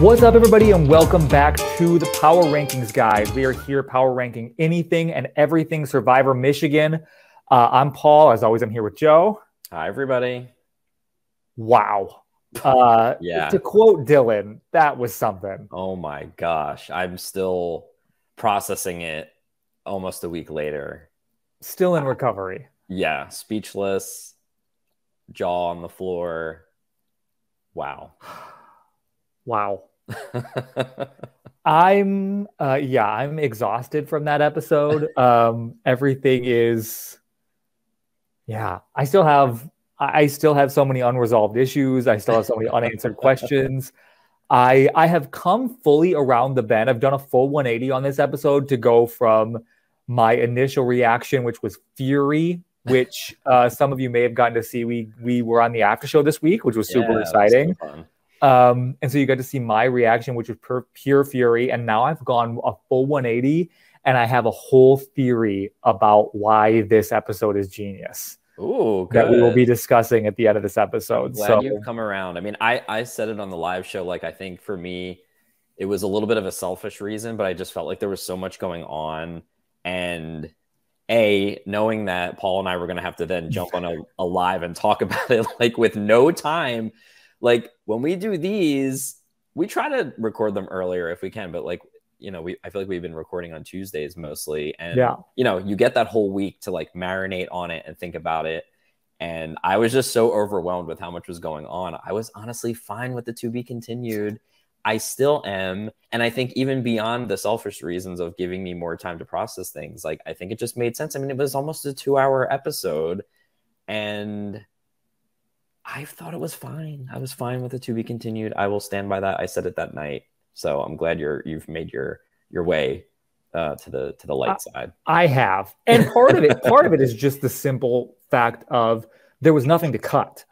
What's up, everybody, and welcome back to the Power Rankings Guys. We are here power ranking anything and everything Survivor Michigan. Uh, I'm Paul. As always, I'm here with Joe. Hi, everybody. Wow. Uh, Yeah. To quote Dylan, that was something. Oh my gosh. I'm still processing it almost a week later. Still in recovery. Yeah. Speechless, jaw on the floor. Wow. Wow. I'm uh yeah, I'm exhausted from that episode. Um everything is yeah, I still have I still have so many unresolved issues. I still have so many unanswered questions. I I have come fully around the bend. I've done a full 180 on this episode to go from my initial reaction, which was fury, which uh, some of you may have gotten to see. We we were on the after show this week, which was super Yeah, exciting. so fun. Um, and so you got to see my reaction, which was pure, pure fury. And now I've gone a full 180 and I have a whole theory about why this episode is genius Ooh, good. that we will be discussing at the end of this episode. glad So you've come around. I mean, I, I said it on the live show. Like, I think for me, it was a little bit of a selfish reason, but I just felt like there was so much going on. And A, knowing that Paul and I were going to have to then jump on a, a live and talk about it, like with no time. Like, when we do these, we try to record them earlier if we can, but like, you know, we I feel like we've been recording on Tuesdays mostly. And yeah, you know, you get that whole week to like marinate on it and think about it. And I was just so overwhelmed with how much was going on. I was honestly fine with the to be continued. I still am. And I think even beyond the selfish reasons of giving me more time to process things, like I think it just made sense. I mean, it was almost a two hour episode. And I thought it was fine. I was fine with the to be continued. I will stand by that. I said it that night. So I'm glad you're you've made your your way uh, to the to the light side. I have. And part of it, part of it is just the simple fact of there was nothing to cut.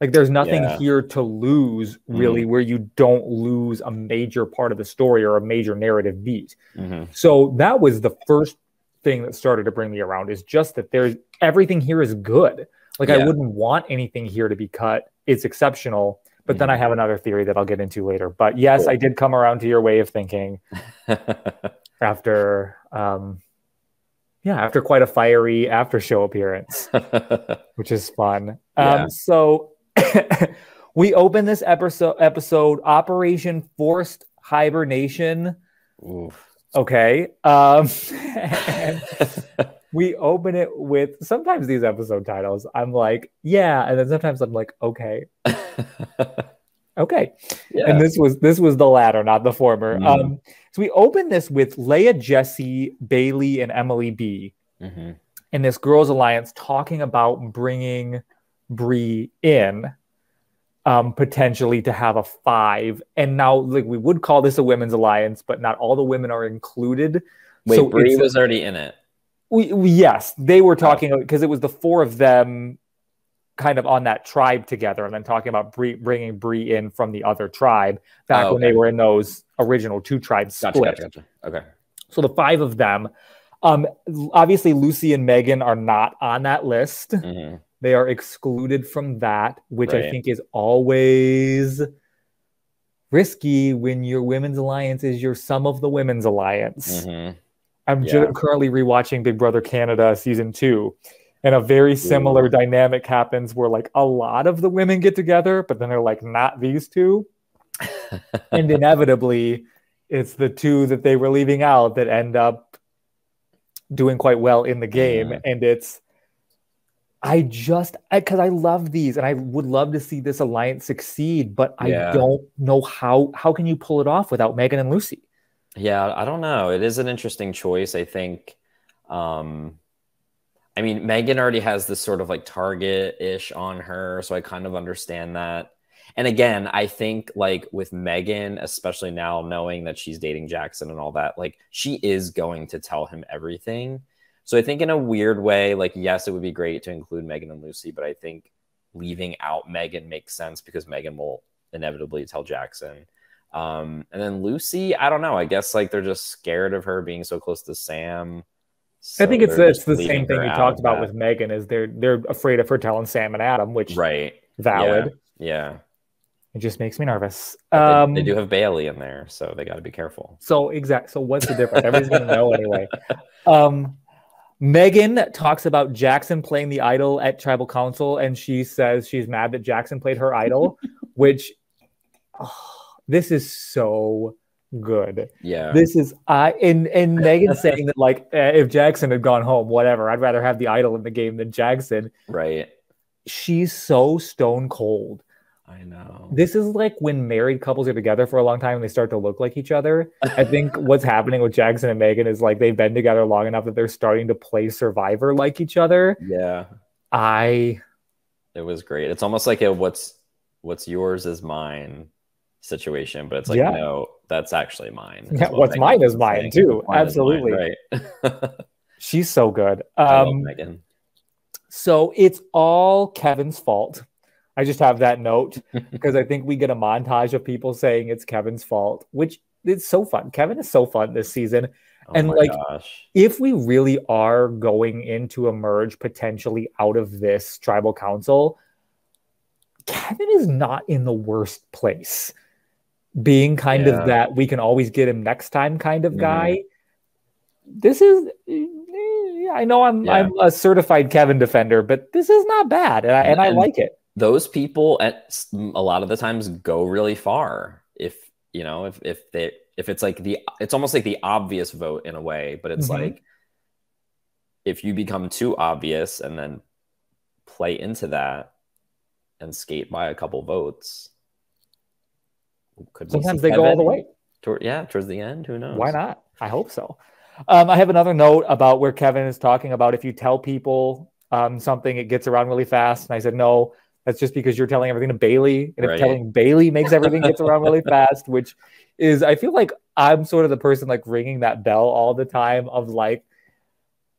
Like there's nothing Yeah. here to lose really where you don't lose a major part of the story or a major narrative beat. Mhm. So that was the first thing that started to bring me around is just that there's everything here is good. Like I wouldn't want anything here to be cut. It's exceptional. But then I have another theory that I'll get into later. But yes, Cool. I did come around to your way of thinking after um yeah, after quite a fiery after show appearance, which is fun. Yeah. Um so we open this episode episode Operation Forced Hibernation. Oof. Okay. Um, and we open it with sometimes these episode titles. I'm like, yeah, and then sometimes I'm like, okay, okay. yeah. And this was this was the latter, not the former. Mhm. Um, so we open this with Leia, Jesse, Bailey, and Emily B. Mhm. in this girls' alliance talking about bringing Bree in. Um, potentially to have a five, and now like we would call this a women's alliance, but not all the women are included. Wait, So Bree was already in it. We, we- yes, they were talking because it was the four of them kind of on that tribe together, and then talking about Bree, bringing Bree in from the other tribe back Oh, when they were in those original two tribes Gotcha, split. gotcha, gotcha. Okay. So the five of them, um, obviously Lucy and Megan are not on that list. Mhm. They are excluded from that, which I think is always risky when your women's alliance is your sum of the women's alliance. Mhm. I'm Yeah. currently rewatching Big Brother Canada season two, and a very similar dynamic happens where like a lot of the women get together, but then they're like not these two, and inevitably, it's the two that they were leaving out that end up doing quite well in the game, Mhm. and it's. I just because I, love these and I would love to see this alliance succeed, but I don't know how how can you pull it off without Megan and Lucy? Yeah, I don't know. It is an interesting choice. I think. Um, I mean, Megan already has this sort of like target ish on her, so I kind of understand that. And again, I think like with Megan, especially now knowing that she's dating Jackson and all that, like she is going to tell him everything. So I think in a weird way, like yes, it would be great to include Megan and Lucy, but I think leaving out Megan makes sense because Megan will inevitably tell Jackson. Um, and then Lucy, I don't know. I guess like they're just scared of her being so close to Sam. I think it's it's the same thing we talked about that. with Megan is they're they're afraid of her telling Sam and Adam, which right. valid. Yeah. It just makes me nervous. But they- Um, they, do have Bailey in there, so they got to be careful. So exact. So what's the difference? Everybody's gonna know anyway. Um, Megan talks about Jackson playing the idol at tribal council, and she says she's mad that Jackson played her idol, which oh, this is so good. Yeah. This is I and and Megan saying that like eh, if Jackson had gone home, whatever, I'd rather have the idol in the game than Jackson. right. She's so stone cold. I know. This is like when married couples are together for a long time and they start to look like each other. I think what's happening with Jackson and Megan is like they've been together long enough that they're starting to play Survivor like each other. yeah. I It was great. It's almost like a what's what's yours is mine situation, but it's like Yeah. no, that's actually mine. Yeah, what what's mine is mine too. Mine is mine, Absolutely. right. she's so good. Um Megan. so it's all Kevin's fault. I just have that note because I think we get a montage of people saying it's Kevin's fault, which is so fun. Kevin is so fun this season. Oh and, like, gosh. if we really are going into emerge potentially out of this tribal council, Kevin is not in the worst place. Being kind Yeah. of that we can always get him next time kind of Mhm. guy. This is I know I'm Yeah. I'm a certified Kevin defender, but this is not bad and I, and I like it. those people at a lot of the times go really far if you know if if they if it's like the it's almost like the obvious vote in a way but it's Mhm. like if you become too obvious and then play into that and skate by a couple votes could Sometimes they go all the way. toward, yeah towards the end who knows Why not? I hope so. Um, I have another note about where Kevin is talking about if you tell people um, something, it gets around really fast. And I said, no, that's just because you're telling everything to Bailey. And if Right. telling Bailey makes everything gets around really fast, which is, I feel like I'm sort of the person like ringing that bell all the time of like,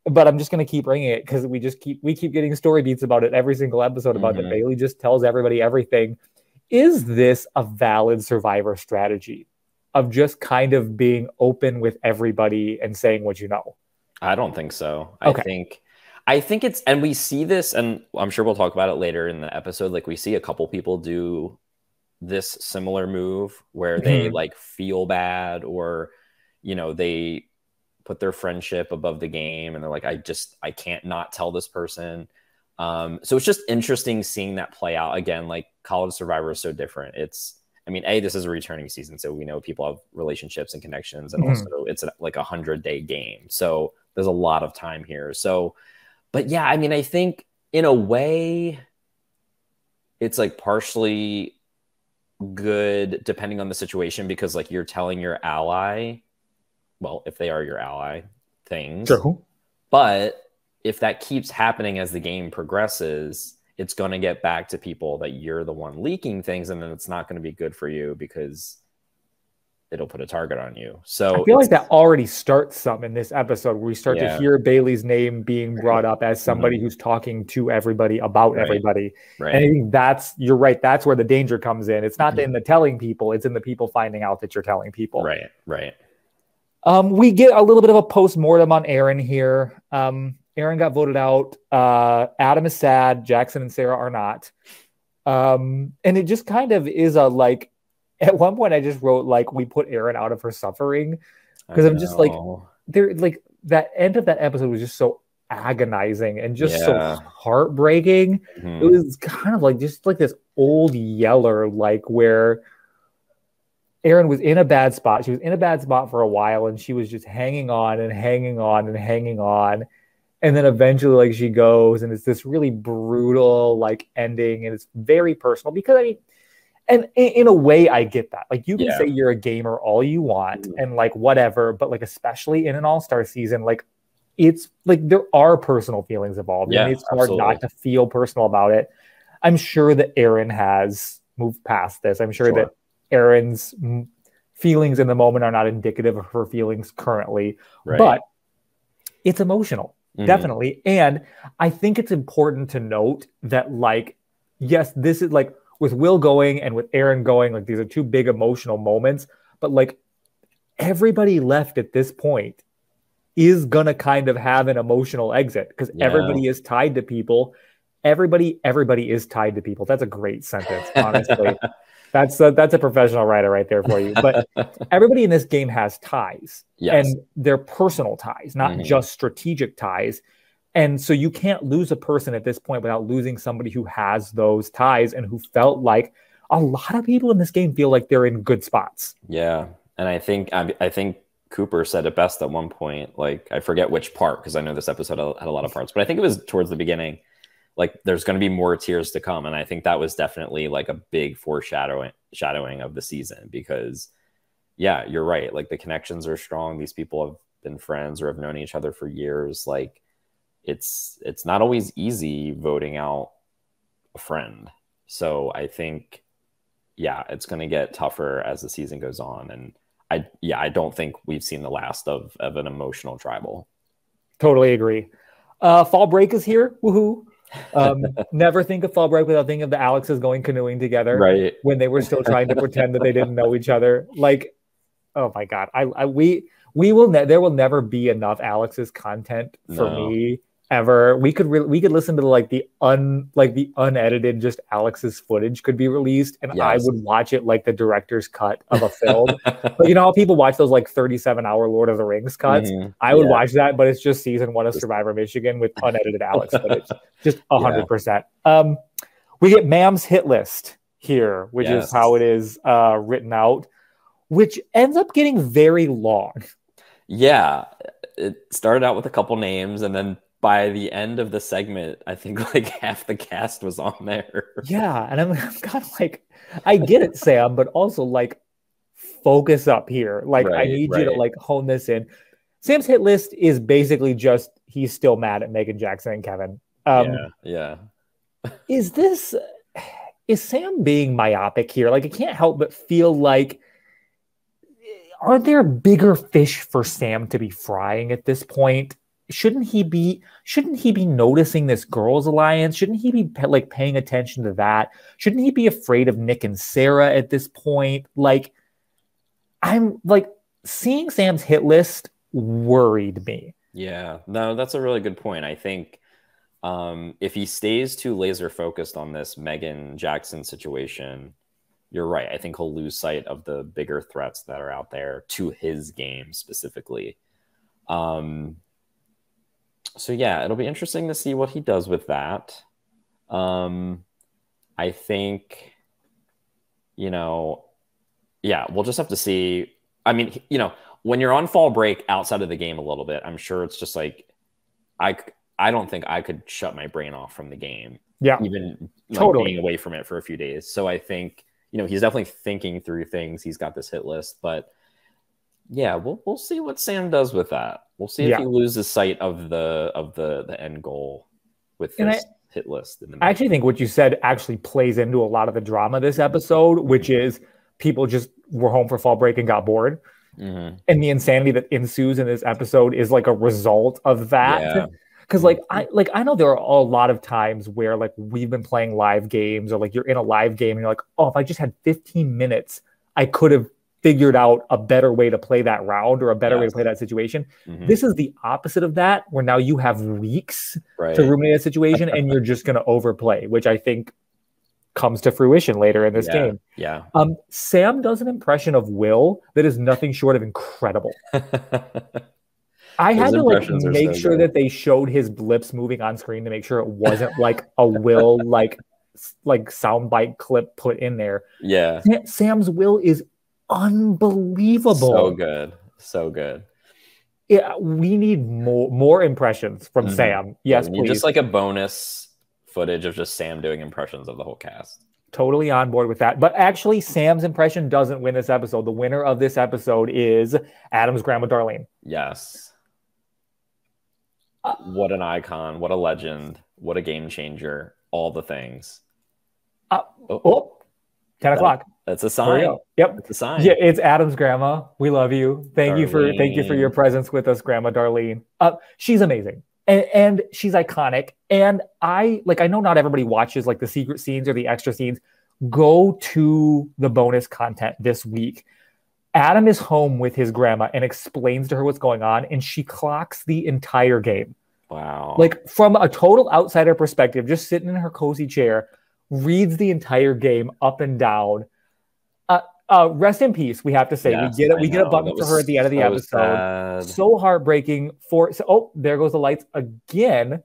but I'm just gonna keep ringing it because we just keep we keep getting story beats about it every single episode about Mhm. that Bailey just tells everybody everything. Is this a valid survivor strategy of just kind of being open with everybody and saying what you know? I don't think so. Okay. I think I think it's and we see this and I'm sure we'll talk about it later in the episode like we see a couple people do this similar move where they Mhm. like feel bad or you know they put their friendship above the game and they're like I just I can't not tell this person. Um so it's just interesting seeing that play out again like college survivor is so different. It's I mean, a this is a returning season, so we know people have relationships and connections, and Mhm. also it's a, like a hundred day game, so there's a lot of time here. So, but yeah, I mean, I think in a way, it's like partially good depending on the situation because like you're telling your ally, well, if they are your ally, things, but if that keeps happening as the game progresses, it's going to get back to people that you're the one leaking things, and then it's not going to be good for you because it'll put a target on you. So I feel like that already starts some in this episode where we start Yeah. to hear Bailey's name being brought up as somebody Mhm. who's talking to everybody about Right. everybody. right. And I think that's you're right. That's where the danger comes in. It's not Mhm. in the telling people; it's in the people finding out that you're telling people. right, right. Um, we get a little bit of a post mortem on Aaron here. Um, Aaron got voted out. Uh, Adam is sad. Jackson and Sarah are not. Um, and it just kind of is a like. At one point, I just wrote like we put Aaron out of her suffering because I'm just like-. There, like that end of that episode was just so agonizing and just Yeah. so heartbreaking. Mhm. It was kind of like just like this old yeller, like where Erin was in a bad spot. She was in a bad spot for a while and she was just hanging on and hanging on and hanging on. And then eventually, like, she goes and it's this really brutal, like, ending. And it's very personal because I mean, and in, a way, I get that. Like, you can Yeah. say you're a gamer all you want Mhm. and like whatever, but like, especially in an all star season, like, it's like there are personal feelings involved. Yeah, and it's hard absolutely. not to feel personal about it. I'm sure that Aaron has moved past this. I'm sure Sure. that Aaron's feelings in the moment are not indicative of her feelings currently, Right. but it's emotional, Mhm. definitely. And I think it's important to note that, like, yes, this is like with Will going and with Aaron going, like, these are two big emotional moments, but like everybody left at this point is gonna kind of have an emotional exit because Yeah. everybody is tied to people everybody everybody is tied to people. That's a great sentence, honestly. that's a, that's a professional writer right there for you. But everybody in this game has ties, Yes. and they're personal ties, not Mhm. just strategic ties. And so you can't lose a person at this point without losing somebody who has those ties and who felt like a lot of people in this game feel like they're in good spots. Yeah, and I think I, I think Cooper said it best at one point. Like I forget which part because I know this episode had a lot of parts, but I think it was towards the beginning. Like there's going to be more tears to come, and I think that was definitely like a big foreshadowing shadowing of the season because, yeah, you're right. Like the connections are strong. These people have been friends or have known each other for years. Like it's it's not always easy voting out a friend. So I think yeah, it's going to get tougher as the season goes on. And I, yeah, I don't think we've seen the last of, of an emotional tribal. Totally agree. Uh, fall break is here. Woohoo. Um, never think of fall break without thinking of the Alexes going canoeing together Right. when they were still trying to pretend that they didn't know each other. Like, oh my God. I, I we, we will, ne- there will never be enough Alex's content for No. me ever. We could, re- we could listen to like the un, like the unedited, just Alex's footage could be released and I would watch it like the director's cut of a film. but you know how people watch those like 37 hour Lord of the Rings cuts? Mhm. I would Yeah. watch that, but it's just season one of Survivor Michigan with unedited Alex footage. Just a hundred percent. Um, we get Sam's hit list here, which Yes. is how it is uh, written out, which ends up getting very long. Yeah. It started out with a couple names and then by the end of the segment, I think like half the cast was on there. Yeah, and I'm, I'm kind of like, I get it, Sam, but also like, focus up here. Like, I Right, need you to like hone this in. Sam's hit list is basically just he's still mad at Megan Jackson and Kevin. Um, yeah. Yeah. is this is Sam being myopic here? Like I can't help but feel like aren't there bigger fish for Sam to be frying at this point? Shouldn't he be shouldn't he be noticing this girls alliance? Shouldn't he be like paying attention to that? Shouldn't he be afraid of Nick and Sarah at this point? Like I'm like seeing Sam's hit list worried me. Yeah, no, that's a really good point. I think um, if he stays too laser focused on this Megan Jackson situation, you're right. I think he'll lose sight of the bigger threats that are out there to his game specifically. Um, so yeah, it'll be interesting to see what he does with that. Um, I think, you know, yeah, we'll just have to see. I mean, you know, when you're on fall break outside of the game a little bit, I'm sure it's just like I, I don't think I could shut my brain off from the game, Yeah. even like, Totally. being away from it for a few days. So I think you know he's definitely thinking through things. He's got this hit list, but yeah, we'll we'll see what Sam does with that. We'll see if Yeah. he loses sight of the of the the end goal with And I- this hit list. In the I actually think what you said actually plays into a lot of the drama this episode, which is people just were home for fall break and got bored. Mhm. And the insanity that ensues in this episode is like a result of Yeah. that. Cause like I like I know there are a lot of times where like we've been playing live games or like you're in a live game and you're like, oh, if I just had 15 minutes, I could have figured out a better way to play that round or a better way to play that situation. Mhm. This is the opposite of that, where now you have weeks right. to ruminate a situation and you're just going to overplay, which I think comes to fruition later in this yeah. game. Yeah. Um, Sam does an impression of Will that is nothing short of incredible. I Those had to like make so sure good. that they showed his blips moving on screen to make sure it wasn't like a Will like like soundbite clip put in there. yeah. Sam's Will is unbelievable. So good. So good. Yeah, we need more more impressions from Mhm. Sam. Yes, please. Just like a bonus footage of just Sam doing impressions of the whole cast. totally on board with that. But actually, Sam's impression doesn't win this episode. The winner of this episode is Adam's grandma Darlene. Yes. Uh, What an icon. What a legend. What a game changer. All the things. Uh, Oh, Oh, 10 o'clock. That's a sign. Yep. That's a sign. Yeah, it's Adam's grandma. We love you. Thank you for thank you for your presence with us, Grandma Darlene. Uh, she's amazing. And, and she's iconic. And I like I know not everybody watches like the secret scenes or the extra scenes. Go to the bonus content this week. Adam is home with his grandma and explains to her what's going on, and she clocks the entire game. Wow. Like from a total outsider perspective, just sitting in her cozy chair, reads the entire game up and down. Uh, rest in peace. We have to say Yes, we get it. We get a That for her at the end of the so episode. sad. So heartbreaking. For so, oh, there goes the lights again.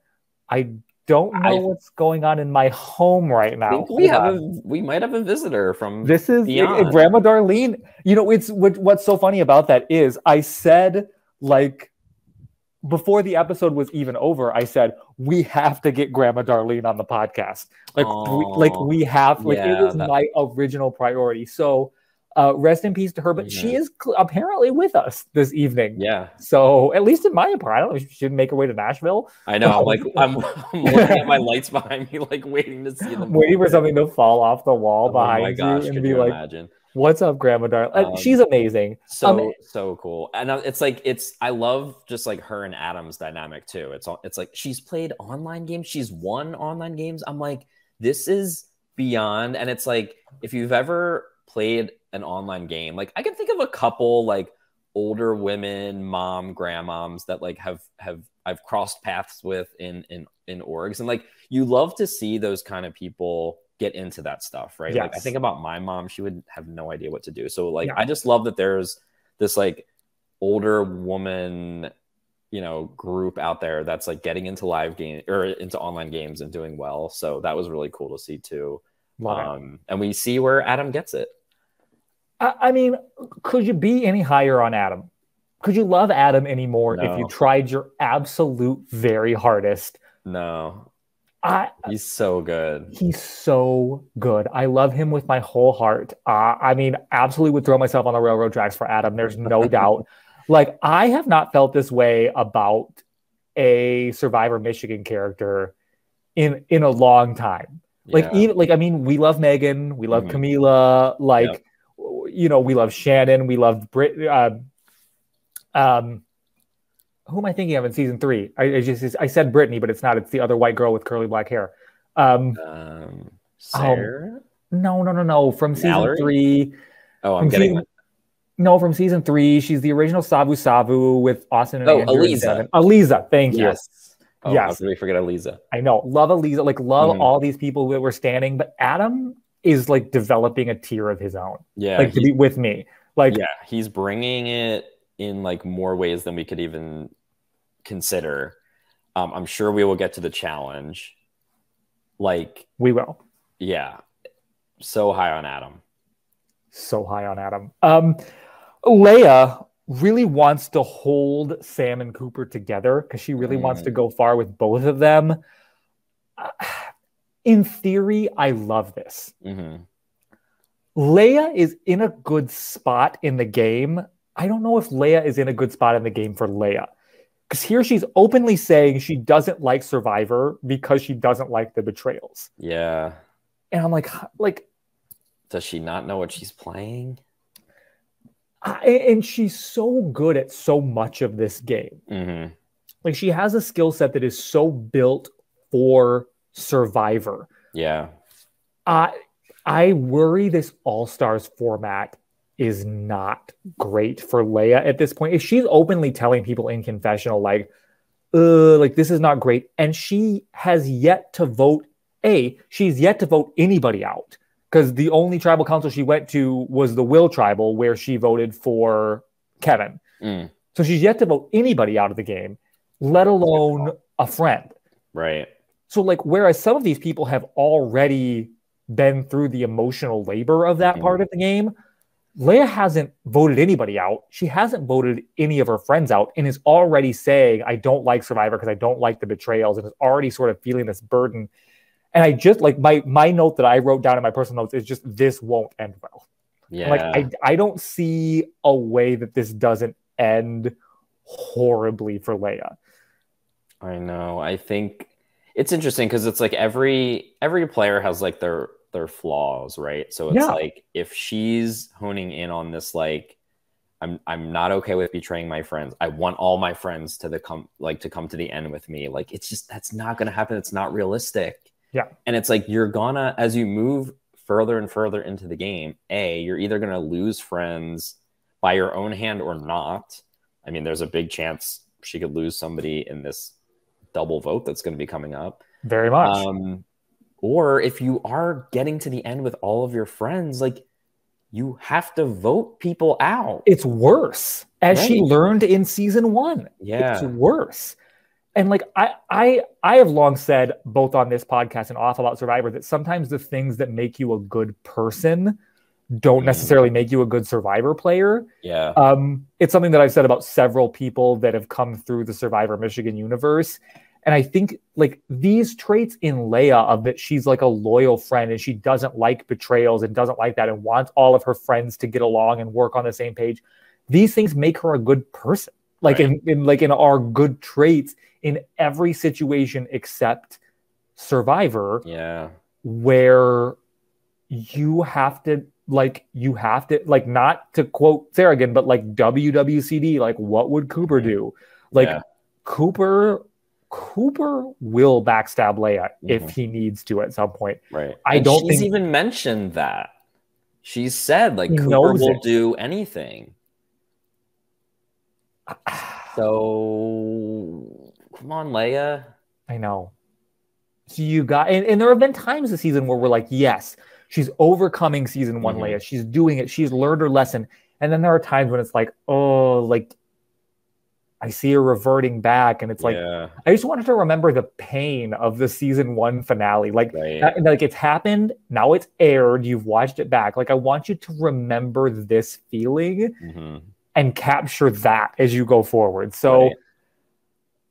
I don't know I- what's going on in my home right now. we Hold have on. a, we might have a visitor from This is Beyond. Grandma Darlene. You know, it's what, what's so funny about that is I said like before the episode was even over, I said we have to get Grandma Darlene on the podcast. Like, we, like we have. Like it was that- my original priority. So, uh, rest in peace to her. But she Mhm. is cl- apparently with us this evening. Yeah, So at least in my opinion, I don't know if she should make her way to Nashville. I know. I'm like I'm, I'm looking at my lights behind me, like waiting to see them. waiting for something to fall off the wall Oh my behind gosh, you and be like, imagine? "What's up, Grandma Darlene?" Um, She's amazing. So Um, so cool, and uh, it's like it's I love just like her and Adam's dynamic too. It's all it's like she's played online games, she's won online games. I'm like, this is beyond, and it's like if you've ever played an online game, like I can think of a couple like older women, mom, grandmoms that like have have I've crossed paths with in in in orgs, and like you love to see those kind of people get into that stuff, right? Like I think about my mom, she would have no idea what to do. So like Yeah. I just love that there's this like older woman you know group out there that's like getting into live game or into online games and doing well so that was really cool to see too it. um and we see where adam gets it I, I mean, could you be any higher on Adam? Could you love Adam anymore if you tried your absolute very hardest? no I he's so good he's so good. I love him with my whole heart. Uh, I mean, absolutely would throw myself on the railroad tracks for Adam. There's no doubt. Like I have not felt this way about a Survivor Michigan character in in a long time. Like Yeah. even like I mean, we love Megan, we love Mhm. Camila, like you know, we love Shannon, we love Brit. Uh, um, who am I thinking of in season three? I, I just I said Brittany, but it's not. It's the other white girl with curly black hair. Um, um Oh, Sarah? no, no, no, no. From season Mallory? three. oh i'm getting season- No, from season three. She's the original Savu Savu with Austin and Oh, Andrew Aliza. Devin. Aliza, thank you. yes oh, Yes. how could we forget Aliza? I know. Love Aliza. Like love Mhm. all these people that were standing, but Adam is like developing a tier of his own. yeah like to be with me. Like yeah he's bringing it in like more ways than we could even consider um i'm sure we will get to the challenge like we will. yeah so high on adam so high on Adam. Um, Leia really wants to hold Sam and Cooper together because she really wants Mm. to go far with both of them. Uh, in theory, I love this. hmm Leia is in a good spot in the game. I don't know if Leia is in a good spot in the game for Leia. Because here she's openly saying she doesn't like Survivor because she doesn't like the betrayals. yeah And I'm like, like, does she not know what she's playing I, and she's so good at so much of this game. hmm Like she has a skill set that is so built for Survivor. yeah I I worry this All Stars format is not great for Leia at this point. If she's openly telling people in confessional, like, uh, like this is not great, and she has yet to vote. A, she's yet to vote anybody out because the only tribal council she went to was the Will tribal, where she voted for Kevin. Mm, So she's yet to vote anybody out of the game, let alone a friend. right So, like, whereas some of these people have already been through the emotional labor of that Mhm. part of the game, Leia hasn't voted anybody out. She hasn't voted any of her friends out and is already saying, I don't like Survivor because I don't like the betrayals and is already sort of feeling this burden. And I just like my my note that I wrote down in my personal notes is just this won't end well. yeah Like I I don't see a way that this doesn't end horribly for Leia. I know. I think it's interesting because it's like every every player has like their their flaws, right? So it's Yeah. like if she's honing in on this, like I'm I'm not okay with betraying my friends. I want all my friends to the come like to come to the end with me. Like it's just that's not gonna happen. It's not realistic. Yeah. And it's like you're gonna as you move further and further into the game, A, you're either gonna lose friends by your own hand or not. I mean, there's a big chance she could lose somebody in this double vote that's going to be coming up. Very much. Um, or if you are getting to the end with all of your friends, like you have to vote people out. it's worse as she learned in season one. Yeah. It's worse. And like I I I have long said both on this podcast and off about Survivor that sometimes the things that make you a good person don't Mhm. necessarily make you a good survivor player. Yeah. Um, it's something that I've said about several people that have come through the Survivor Michigan universe. And I think like these traits in Leia of that she's like a loyal friend and she doesn't like betrayals and doesn't like that and wants all of her friends to get along and work on the same page. These things make her a good person. Like Right. in, in like in our good traits in every situation except Survivor Yeah. where you have to like you have to like not to quote Sarah again, but like WWCD, like what would Cooper do? Like Yeah. Cooper Cooper will backstab Leia if Mhm. he needs to at some point. Right. I And don't she's think- even mentioned that. She's said like Cooper will it. do anything. So come on, Leia. I know. So you got and, and there have been times this season where we're like, yes, she's overcoming season one Mhm. Leia. She's doing it. She's learned her lesson. And then there are times when it's like, oh, like I see her reverting back, and it's like yeah, I just wanted to remember the pain of the season one finale. Like, right. that- like it's happened. Now it's aired. You've watched it back. Like, I want you to remember this feeling Mhm. and capture that as you go forward. So Right.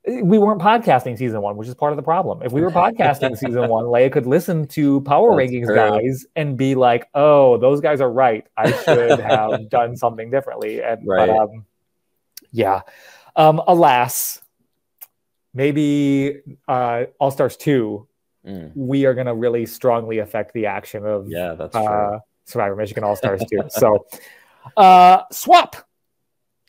We weren't podcasting season one, which is part of the problem. If we were podcasting season one, Leia could listen to Power That's Rankings true. guys and be like, "Oh, those guys are right. I should have done something differently." And Right. but um, yeah. Um, alas, maybe uh, All Stars two, Mm. we are going to really strongly affect the action of Yeah, that's uh, Survivor Michigan All Stars two. so, uh, swap.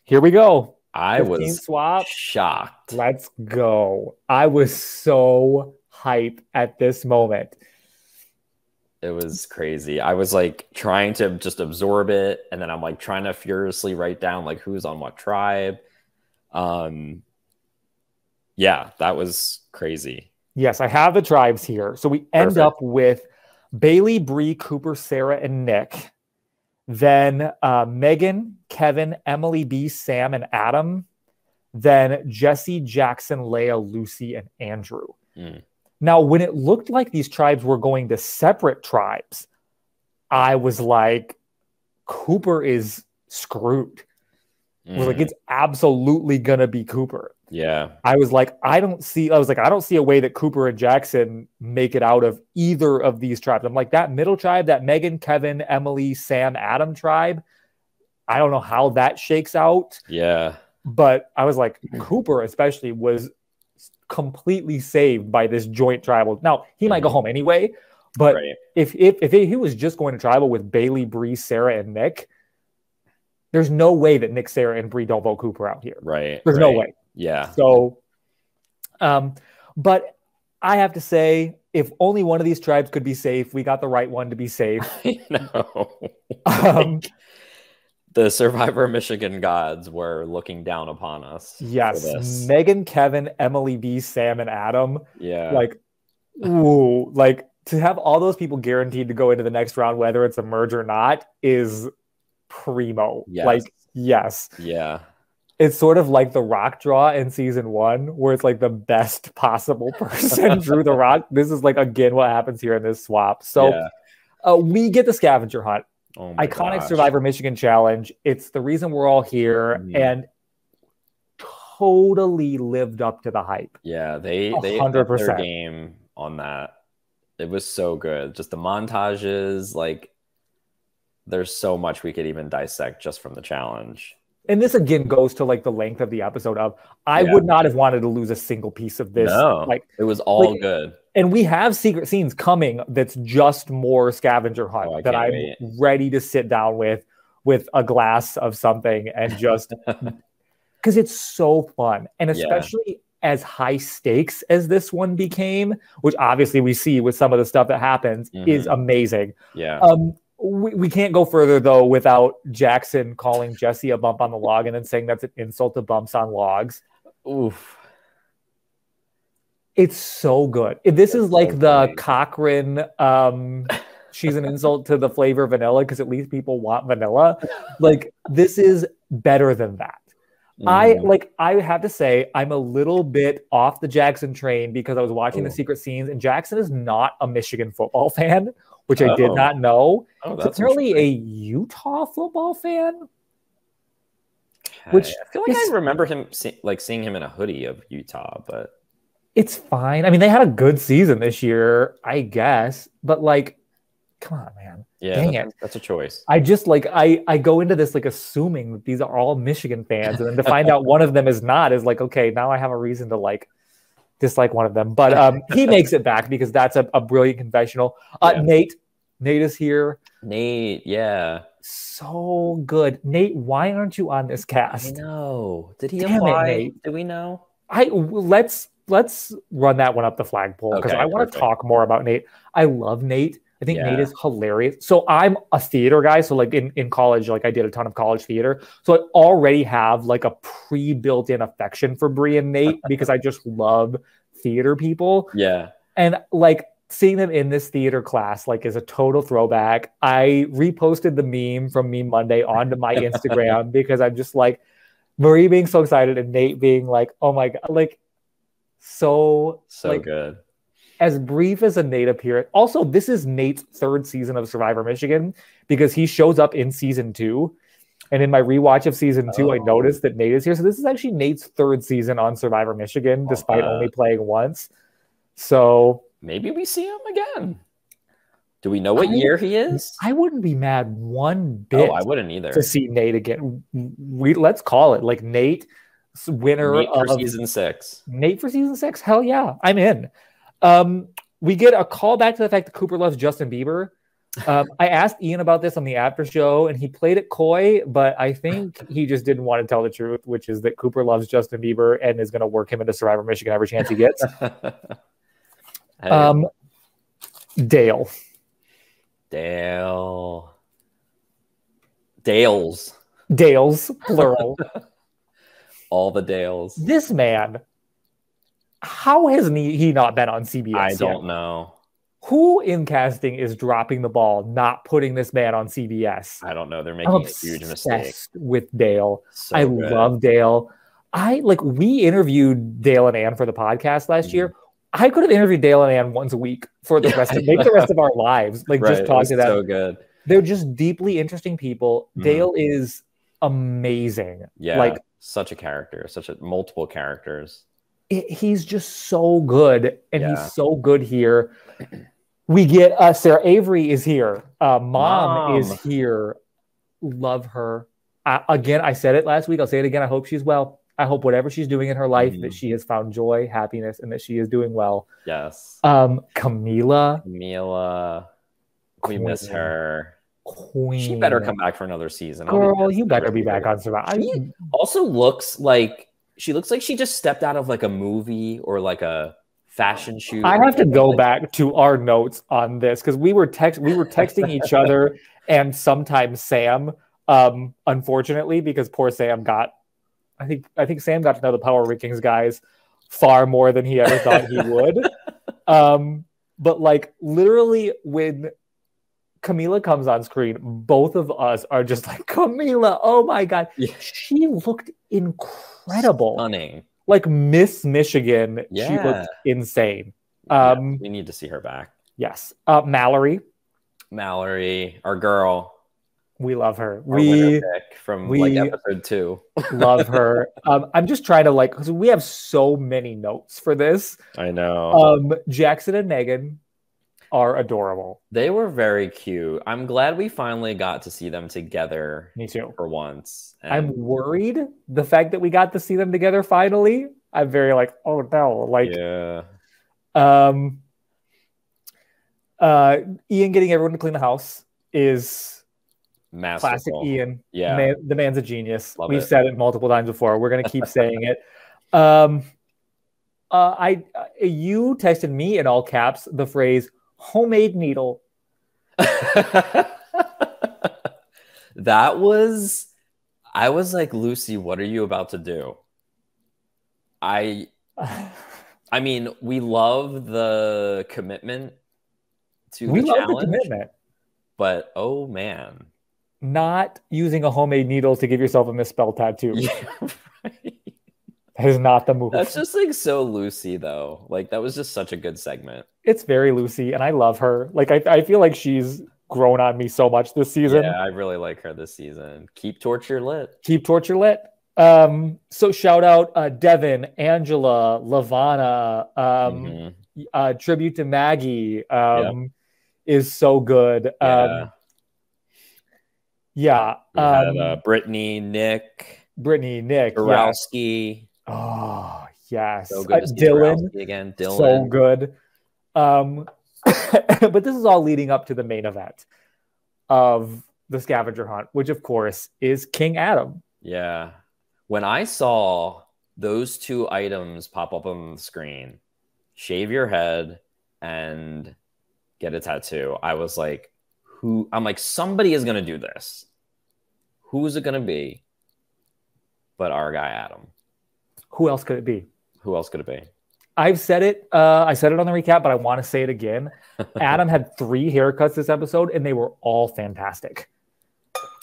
Here we go. I was swap. shocked. Let's go. I was so hype at this moment. It was crazy. I was like trying to just absorb it, and then I'm like trying to furiously write down like who's on what tribe. Um, yeah, that was crazy. Yes, I have the tribes here. So we end Perfect. up with Bailey, Bree, Cooper, Sarah, and Nick. Then uh, Megan, Kevin, Emily B, Sam, and Adam. Then Jesse, Jackson, Leah, Lucy, and Andrew. Mm. Now, when it looked like these tribes were going to separate tribes, I was like, Cooper is screwed. I was like, Mm, it's absolutely gonna be Cooper. Yeah, I was like, I don't see. I was like, I don't see a way that Cooper and Jackson make it out of either of these tribes. I'm like that middle tribe, that Megan, Kevin, Emily, Sam, Adam tribe. I don't know how that shakes out, yeah, but I was like, Cooper especially was completely saved by this joint tribal. Now he might go Mhm. home anyway, but right. if if if he was just going to tribal with Bailey, Bree, Sarah, and Nick, there's no way that Nick, Sarah, and Bree don't vote Cooper out here. Right. There's no way. Yeah. So, um, but I have to say, if only one of these tribes could be safe, we got the right one to be safe. I know. Um, the Survivor Michigan gods were looking down upon us. yes. Megan, Kevin, Emily B, Sam, and Adam. Yeah. Like, ooh, like to have all those people guaranteed to go into the next round, whether it's a merge or not, is primo. Yes. Like, yes, yeah. It's sort of like the rock draw in season one, where it's like the best possible person drew the rock. This is like again what happens here in this swap. So yeah. uh, we get the scavenger hunt, Oh iconic gosh. Survivor Michigan challenge. It's the reason we're all here, Mhm. and totally lived up to the hype. Yeah, they they hundred upped their percent. game on that. It was so good. Just the montages, like there's so much we could even dissect just from the challenge. And this again goes to like the length of the episode of I Yeah. would not have wanted to lose a single piece of this. no, Like it was all like, good. and we have secret scenes coming that's just more scavenger hunt Oh, that I'm wait. ready to sit down with with a glass of something and just because it's so fun and Yeah. especially as high stakes as this one became which obviously we see with some of the stuff that happens is Mhm. amazing Yeah. um we, we can't go further though without jackson calling jesse a bump on the log and then saying that's an insult to bumps on logs Oof. It's so good. This is like so the funny. Cochrane. Um, she's an insult to the flavor vanilla because at least people want vanilla. Like this is better than that. I Mm. like. I have to say, I'm a little bit off the Jackson train because I was watching the secret scenes, and Jackson is not a Michigan football fan, which I did Oh. not know. oh, that's apparently a. Utah football fan. Okay. which I feel like I remember him see, like seeing him in a hoodie of Utah, but It's fine. I mean, they had a good season this year, I guess, but like, come on, man. yeah, Dang that's, it. that's a choice. I just like I I go into this like assuming that these are all Michigan fans, and then to find out one of them is not is like okay, now I have a reason to like dislike one of them. But um, he makes it back because that's a, a brilliant confessional. Uh, Yeah. Nate, Nate is here, Nate, yeah, so good. Nate, why aren't you on this cast? know. Did he Damn it, apply? Nate. Do we know? I let's let's run that one up the flagpole because Okay, I want to talk more about Nate. I love Nate. I think Nate is hilarious. So I'm a theater guy. So like in, in college, like I did a ton of college theater. So I already have like a pre-built in affection for Bree and Nate because I just love theater people. Yeah, And like seeing them in this theater class like is a total throwback. I reposted the meme from Meme Monday onto my Instagram because I'm just like Marie being so excited and Nate being like, oh my god, like so so like good. As brief as a Nate appearance. Also, this is Nate's third season of Survivor Michigan because he shows up in season two. And in my rewatch of season two, I Oh. noticed that Nate is here. So this is actually Nate's third season on Survivor Michigan, despite Uh, only playing once. So Maybe we see him again. Do we know what I- year he is? I wouldn't be mad one bit Oh, I wouldn't either. to see Nate again. We let's call it like Nate, winner Nate for of season six. Nate for season six. Hell yeah, I'm in. Um, we get a call back to the fact that Cooper loves Justin Bieber. Um, I asked Ian about this on the after show, and he played it coy, but I think he just didn't want to tell the truth, which is that Cooper loves Justin Bieber and is going to work him into Survivor Michigan every chance he gets. Um, Dale, Dale. Dales. Dales, plural. All the Dales. this man, how has he, he not been on CBS? I don't know. Who in casting is dropping the ball, not putting this man on CBS? I don't know. They're I'm making a huge mistake. with Dale. So I good. love Dale. I like we interviewed Dale and Ann for the podcast last Mm-hmm. year. I could have interviewed Dale and Ann once a week for the rest of I maybe the rest of our lives. Like Right, just talk to them. So good. They're just deeply interesting people. Mhm. Dale is amazing. Yeah. Like such a character, such a multiple characters. He's just so good and Yeah. he's so good here we get uh sarah avery is here uh mom, Mom. is here love her uh, again i said it last week i'll say it again i hope she's well i hope whatever she's doing in her life Mhm. that she has found joy happiness and that she is doing well Yes. um camila Mila. We miss her. queen She better come back for another season. I'll be girl you better be back on survivor She also looks like she looks like she just stepped out of like a movie or like a fashion shoot. I have to go Like, back to our notes on this because we were text we were texting each other and sometimes Sam. Um, unfortunately, because poor Sam got, I think I think Sam got to know the Power Rankings guys far more than he ever thought he would. Um, but like literally when Camila comes on screen, both of us are just like Camila. Oh my god, Yeah. she looked incredible, Stunning. like Miss Michigan. She Yeah. looked insane. Yeah, Um, we need to see her back. Yes. Uh, Mallory, Mallory, our girl, we love her. our We from like episode two. love her. Um, I'm just trying to like because we have so many notes for this. I know. Um, Jackson and Megan are adorable. they were very cute. I'm glad we finally got to see them together Me too. for once. I'm worried the fact that we got to see them together finally. I'm very like, oh no, like yeah. um uh Ian getting everyone to clean the house is Masterful. classic Ian. Yeah. Man, the man's a genius. Love We've it. said it multiple times before. We're gonna keep saying it. Um, uh, I uh, you texted me in all caps the phrase "homemade needle." that was I was like, Lucy, what are you about to do? I I mean, we love the commitment to we the love challenge, the commitment. but oh man, Not using a homemade needle to give yourself a misspelled tattoo. yeah, right. That is not the move. That's just like so Lucy though. Like that was just such a good segment. it's very Lucy, and I love her. Like I, I feel like she's grown on me so much this season. Yeah, I really like her this season. Keep torture lit. Keep torture lit. Um, so shout out uh, Devin, Angela, Lavana, um, Mhm. uh, tribute to Maggie um, is so good. Yeah. Um, yeah, We had um, uh, Brittany, Nick, Brittany, Nick, yeah. Borowski. Oh yes, So Uh, good see Dylan, again. Dylan. so good. Um, but this is all leading up to the main event of the scavenger hunt, which of course is King Adam. Yeah. When I saw those two items pop up on the screen, shave your head and get a tattoo, I was like, who? I'm like, somebody is going to do this. Who is it going to be? But our guy, Adam. Who else could it be? Who else could it be? I've said it. Uh, I said it on the recap, but I want to say it again. Adam had three haircuts this episode, and they were all fantastic.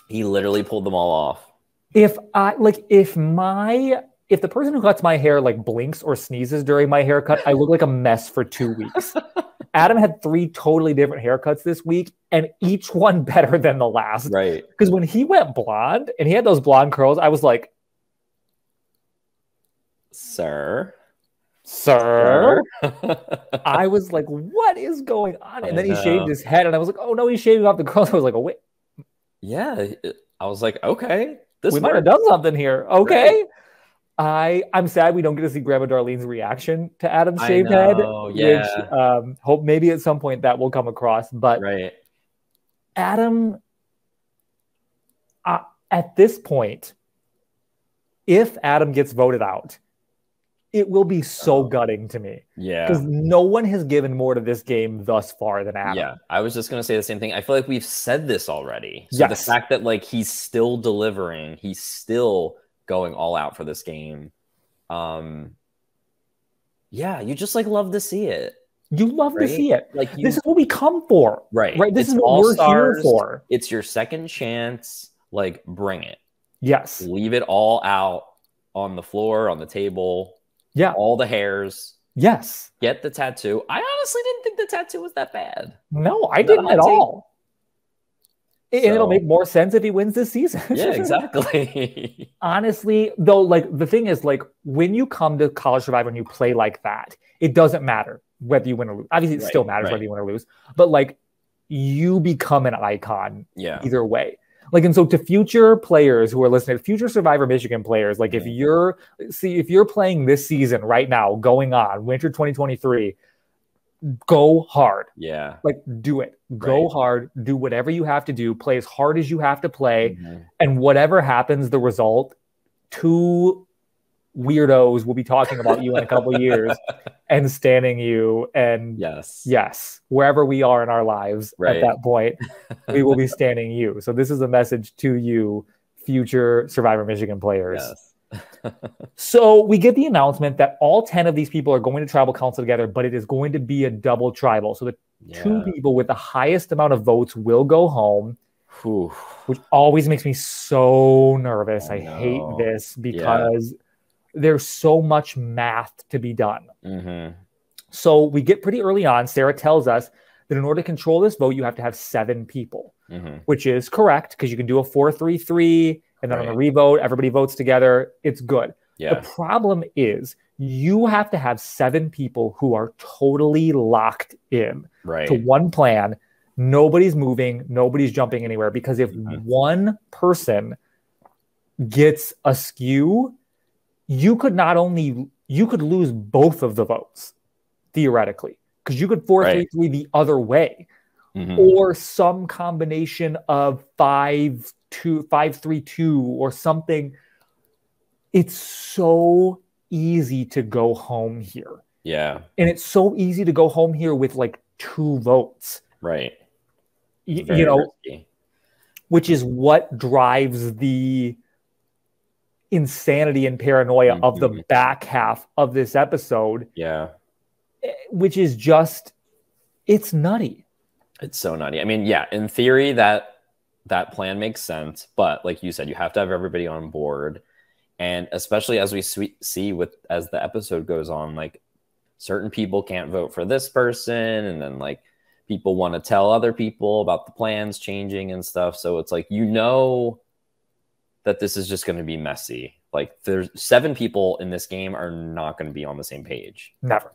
He literally pulled them all off. If I like, if my if the person who cuts my hair like blinks or sneezes during my haircut, I look like a mess for two weeks. Adam had three totally different haircuts this week, and each one better than the last. Right. Because when he went blonde and he had those blonde curls, I was like, Sir. "Sir." I was like, "What is going on?" And then he shaved his head, and I was like, "Oh no, he's shaving off the curls." I was like, "Oh wait." yeah. I was like, okay. This we might have done something here. Okay. I I'm sad we don't get to see Grandma Darlene's reaction to Adam's shaved head. know, Which yeah. um hope maybe at some point that will come across. But Right. Adam uh, at this point, if Adam gets voted out, it will be so Oh. gutting to me. Yeah. Because no one has given more to this game thus far than Adam. Yeah, I was just gonna say the same thing. I feel like we've said this already. So the fact that like he's still delivering, he's still going all out for this game. Um yeah, you just like love to see it. You love Right? to see it. Like you This is what we come for. right. Right. This It's is what we're here for. It's your second chance. Like bring it. Yes. Leave it all out on the floor, on the table, Yeah. all the hairs. Yes. Get the tattoo. I honestly didn't think the tattoo was that bad. No, I didn't at all. And it'll make more sense if he wins this season. Yeah, exactly. Honestly, though, like the thing is, like when you come to College Survivor and you play like that, it doesn't matter whether you win or lose. Obviously, it Right, still matters right. whether you win or lose, but like you become an icon yeah. either way. Like, and so to future players who are listening, future Survivor Michigan players, like if Mhm. you're see if you're playing this season right now, going on winter 2023, go hard. Yeah. Like do it. Go Right. hard. Do whatever you have to do. Play as hard as you have to play. Mhm. And whatever happens, the result, two weirdos will be talking about you in a couple years and standing you. And Yes. yes, wherever we are in our lives Right. at that point, we will be standing you. So this is a message to you, future Survivor Michigan players. Yes. So we get the announcement that all 10 of these people are going to tribal council together, but it is going to be a double tribal. So the two people with the highest amount of votes will go home, Whew. which always makes me so nervous. I I, hate this because there's so much math to be done. Mhm. So we get pretty early on. Sarah tells us that in order to control this vote, you have to have seven people, Mhm. which is correct because you can do a four, three, three, and then on the revote, everybody votes together. It's good. Yeah. The problem is you have to have seven people who are totally locked in Right. to one plan. Nobody's moving, nobody's jumping anywhere because if Mhm. one person gets askew, you could not only you could lose both of the votes theoretically because you could four three Right. three the other way Mhm. or some combination of five two five three two or something it's so easy to go home here Yeah. and it's so easy to go home here with like two votes Right. Y- you know risky. which is what drives the insanity and paranoia of the Mhm. back half of this episode Yeah. which is just it's nutty. It's so nutty. I mean, yeah, in theory that that plan makes sense, but like you said, you have to have everybody on board. And especially as we see with as the episode goes on, like certain people can't vote for this person and then like people want to tell other people about the plans changing and stuff. So it's like you know that this is just going to be messy. Like there's seven people in this game are not going to be on the same page. Never.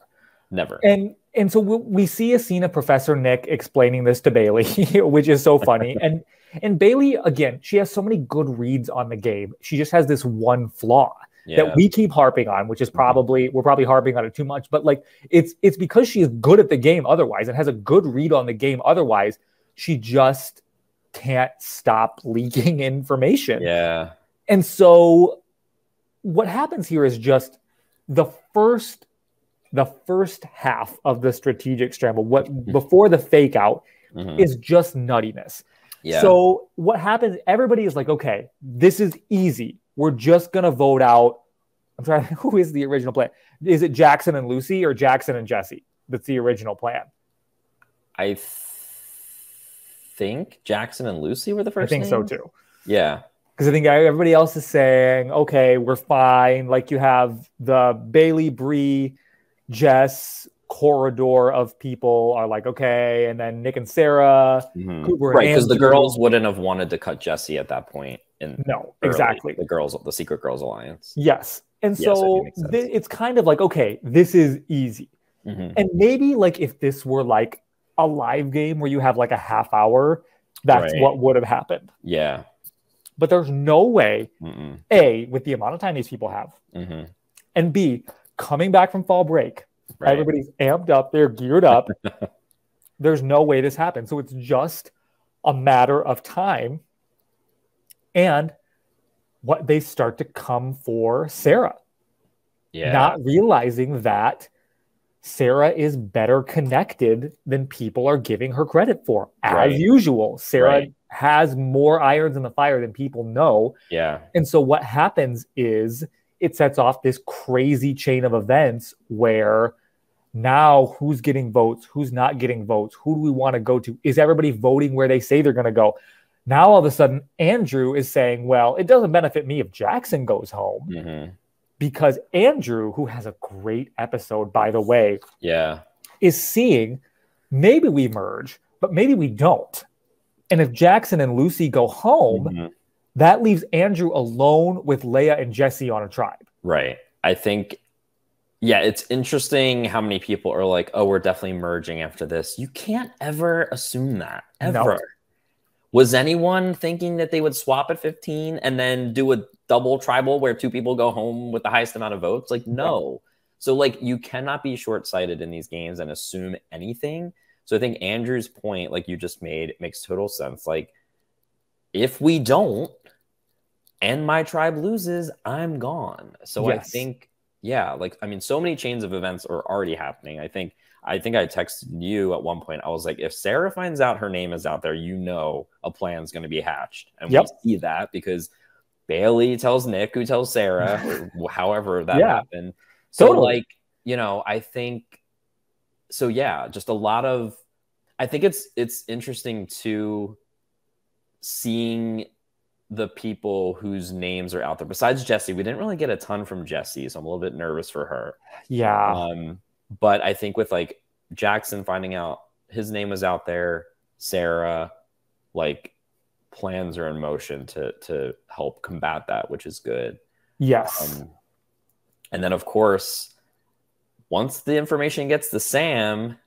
Never. And and so we, we see a scene of Professor Nick explaining this to Bailey, which is so funny. and and Bailey again, she has so many good reads on the game. She just has this one flaw yeah. that we keep harping on, which is mm-hmm. probably we're probably harping on it too much. But like it's it's because she is good at the game otherwise and has a good read on the game otherwise. She just can't stop leaking information. Yeah. And so what happens here is just the first the first half of the strategic scramble, what mm-hmm. before the fake out mm-hmm. is just nuttiness. Yeah. So what happens? Everybody is like, okay, this is easy. We're just gonna vote out. I'm trying. Who is the original plan? Is it Jackson and Lucy or Jackson and Jesse? That's the original plan. I th- think Jackson and Lucy were the first. I think names? so too. Yeah because I think everybody else is saying, okay, we're fine. Like you have the Bailey, Bree, Jess corridor of people are like, okay, and then Nick and Sarah, mm-hmm. Cooper right? Because the girls wouldn't have wanted to cut Jesse at that point. In no, early, exactly. The girls, the Secret Girls Alliance. Yes, and so yes, th- it's kind of like, okay, this is easy, mm-hmm. and maybe like if this were like a live game where you have like a half hour, that's right. what would have happened. Yeah but there's no way, Mm-mm. A, with the amount of time these people have, mm-hmm. and B, coming back from fall break, right. everybody's amped up, they're geared up. there's no way this happens. So it's just a matter of time. And what they start to come for Sarah. Yeah. Not realizing that Sarah is better connected than people are giving her credit for. As right. usual, Sarah right has more irons in the fire than people know. Yeah. And so what happens is it sets off this crazy chain of events where now who's getting votes, who's not getting votes, who do we want to go to? Is everybody voting where they say they're going to go? Now all of a sudden, Andrew is saying, well, it doesn't benefit me if Jackson goes home. Mm-hmm. Because Andrew, who has a great episode, by the way, yeah, is seeing maybe we merge, but maybe we don't. And if Jackson and Lucy go home, mm-hmm. that leaves Andrew alone with Leia and Jesse on a tribe. Right. I think, yeah, it's interesting how many people are like, oh, we're definitely merging after this. You can't ever assume that, ever. No. Was anyone thinking that they would swap at 15 and then do a double tribal where two people go home with the highest amount of votes? Like, no. So, like, you cannot be short sighted in these games and assume anything so I think Andrew's point, like you just made, makes total sense. Like, if we don't and my tribe loses, I'm gone. So yes. I think, yeah, like I mean, so many chains of events are already happening. I think I think I texted you at one point. I was like, if Sarah finds out her name is out there, you know a plan's going to be hatched, and yep. we see that because Bailey tells Nick, who tells Sarah, or however that yeah. happened. So, totally. like, you know, I think so yeah, just a lot of I think it's it's interesting to seeing the people whose names are out there. Besides Jesse, we didn't really get a ton from Jesse, so I'm a little bit nervous for her. Yeah. Um, but I think with like Jackson finding out his name was out there, Sarah, like plans are in motion to to help combat that, which is good. Yes. Um, and then of course, once the information gets to Sam,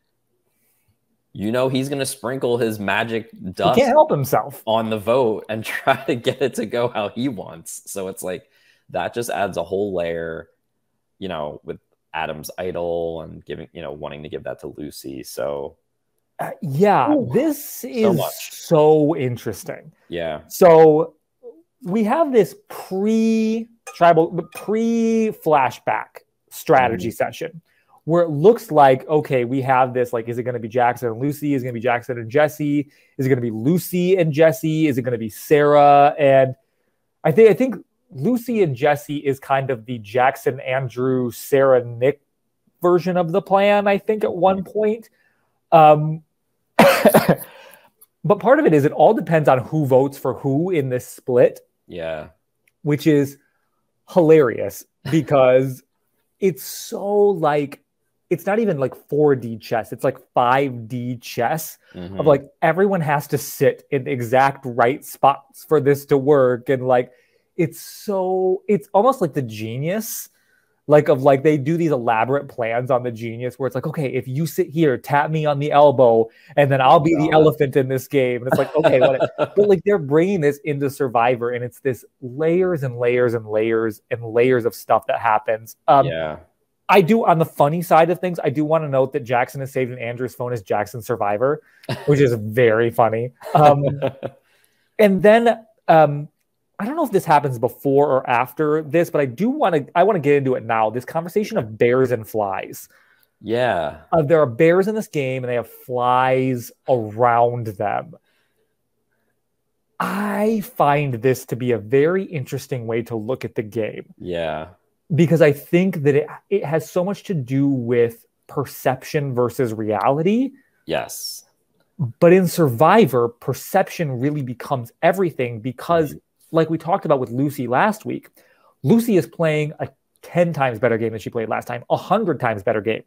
you know he's going to sprinkle his magic dust. He can't help himself on the vote and try to get it to go how he wants. So it's like that just adds a whole layer, you know, with Adam's idol and giving, you know, wanting to give that to Lucy. So uh, yeah, Ooh, this is so, so interesting. Yeah. So we have this pre tribal pre flashback strategy mm-hmm. session where it looks like okay we have this like is it going to be jackson and lucy is it going to be jackson and jesse is it going to be lucy and jesse is it going to be sarah and i think i think lucy and jesse is kind of the jackson andrew sarah nick version of the plan, I think, at one point. Um, but part of it is it all depends on who votes for who in this split. Yeah. Which is hilarious because it's so like it's not even like 4D chess. It's like 5D chess mm-hmm. of like everyone has to sit in the exact right spots for this to work. And like it's so it's almost like the genius like of like they do these elaborate plans on the genius where it's like okay if you sit here tap me on the elbow and then i'll be the elephant in this game and it's like okay but like they're bringing this into survivor and it's this layers and layers and layers and layers of stuff that happens um yeah I do on the funny side of things. I do want to note that Jackson has saved in Andrew's phone as Jackson Survivor, which is very funny. Um, and then um, I don't know if this happens before or after this, but I do want to. I want to get into it now. This conversation of bears and flies. Yeah, uh, there are bears in this game, and they have flies around them. I find this to be a very interesting way to look at the game. Yeah because I think that it it has so much to do with perception versus reality. Yes. But in Survivor, perception really becomes everything because, mm-hmm. Like we talked about with Lucy last week, Lucy is playing a 10 times better game than she played last time, a 100 times better game.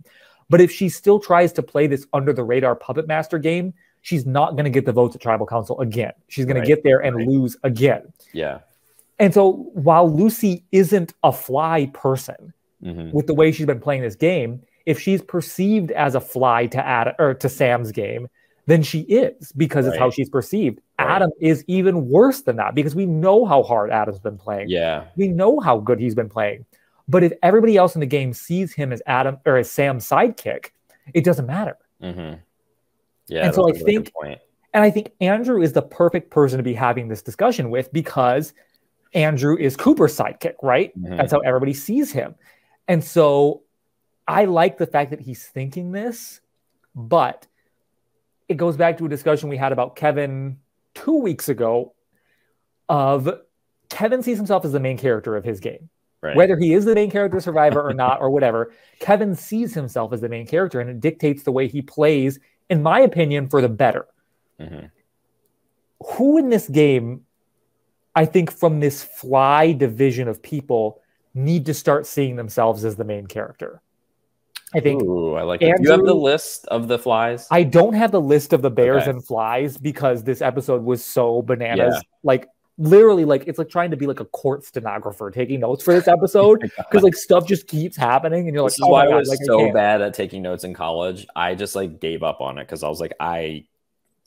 But if she still tries to play this under the radar puppet master game, she's not going to get the votes at tribal council again. She's going right. to get there and right. lose again. Yeah. And so while Lucy isn't a fly person mm-hmm. with the way she's been playing this game, if she's perceived as a fly to add or to Sam's game, then she is because right. it's how she's perceived. Right. Adam is even worse than that because we know how hard Adam's been playing. Yeah. We know how good he's been playing. But if everybody else in the game sees him as Adam or as Sam's sidekick, it doesn't matter. Mm-hmm. Yeah. And so I think, and I think Andrew is the perfect person to be having this discussion with because Andrew is Cooper's sidekick, right? Mm-hmm. That's how everybody sees him. And so I like the fact that he's thinking this, but it goes back to a discussion we had about Kevin two weeks ago of Kevin sees himself as the main character of his game. Right. Whether he is the main character survivor or not, or whatever, Kevin sees himself as the main character and it dictates the way he plays, in my opinion, for the better. Mm-hmm. Who in this game I think from this fly division of people need to start seeing themselves as the main character. I think. Ooh, I like. Andrew, you have the list of the flies. I don't have the list of the bears okay. and flies because this episode was so bananas. Yeah. Like literally, like it's like trying to be like a court stenographer taking notes for this episode oh because like stuff just keeps happening, and you're like, this oh why God, I was like, so I bad at taking notes in college. I just like gave up on it because I was like, I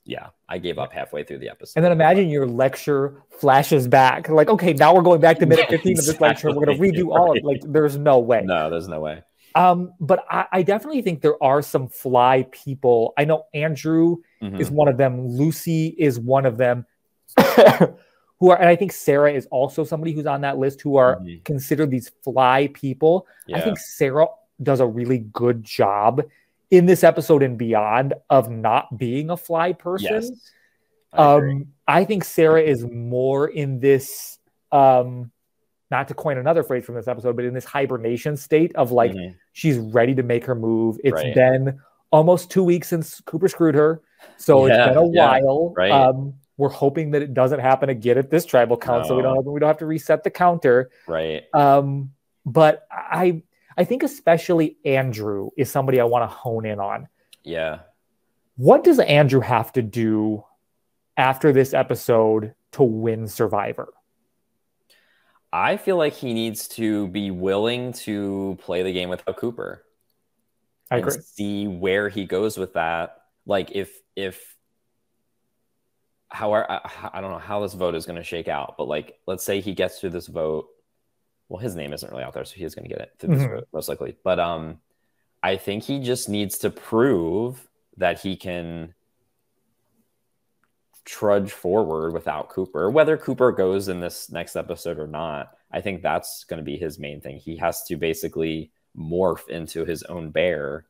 yeah, I gave up halfway through the episode. And then imagine your lecture flashes back. Like, okay, now we're going back to minute 15 exactly. of this lecture. We're going to redo all of like, there's no way. No, there's no way. Um, but I, I, definitely think there are some fly people. I know Andrew mm-hmm. is one of them. Lucy is one of them. who are, and I think Sarah is also somebody who's on that list who are mm-hmm. considered these fly people. Yeah. I think Sarah does a really good job in this episode and beyond of not being a fly person. Yes, I, um, I think Sarah is more in this, um, not to coin another phrase from this episode, but in this hibernation state of like mm-hmm. She's ready to make her move. It's right. been almost two weeks since Cooper screwed her, so yeah, it's been a yeah, while. Right. Um, we're hoping that it doesn't happen again at this tribal council. No. We don't have, we don't have to reset the counter. Right. Um, but I I think especially Andrew is somebody I want to hone in on. Yeah. What does Andrew have to do after this episode to win Survivor? I feel like he needs to be willing to play the game without Cooper. I agree. See where he goes with that. Like if if however I I don't know how this vote is going to shake out, but like let's say he gets through this vote well, his name isn't really out there, so he is going to get it mm-hmm. most likely. But um, I think he just needs to prove that he can trudge forward without Cooper. Whether Cooper goes in this next episode or not, I think that's going to be his main thing. He has to basically morph into his own bear.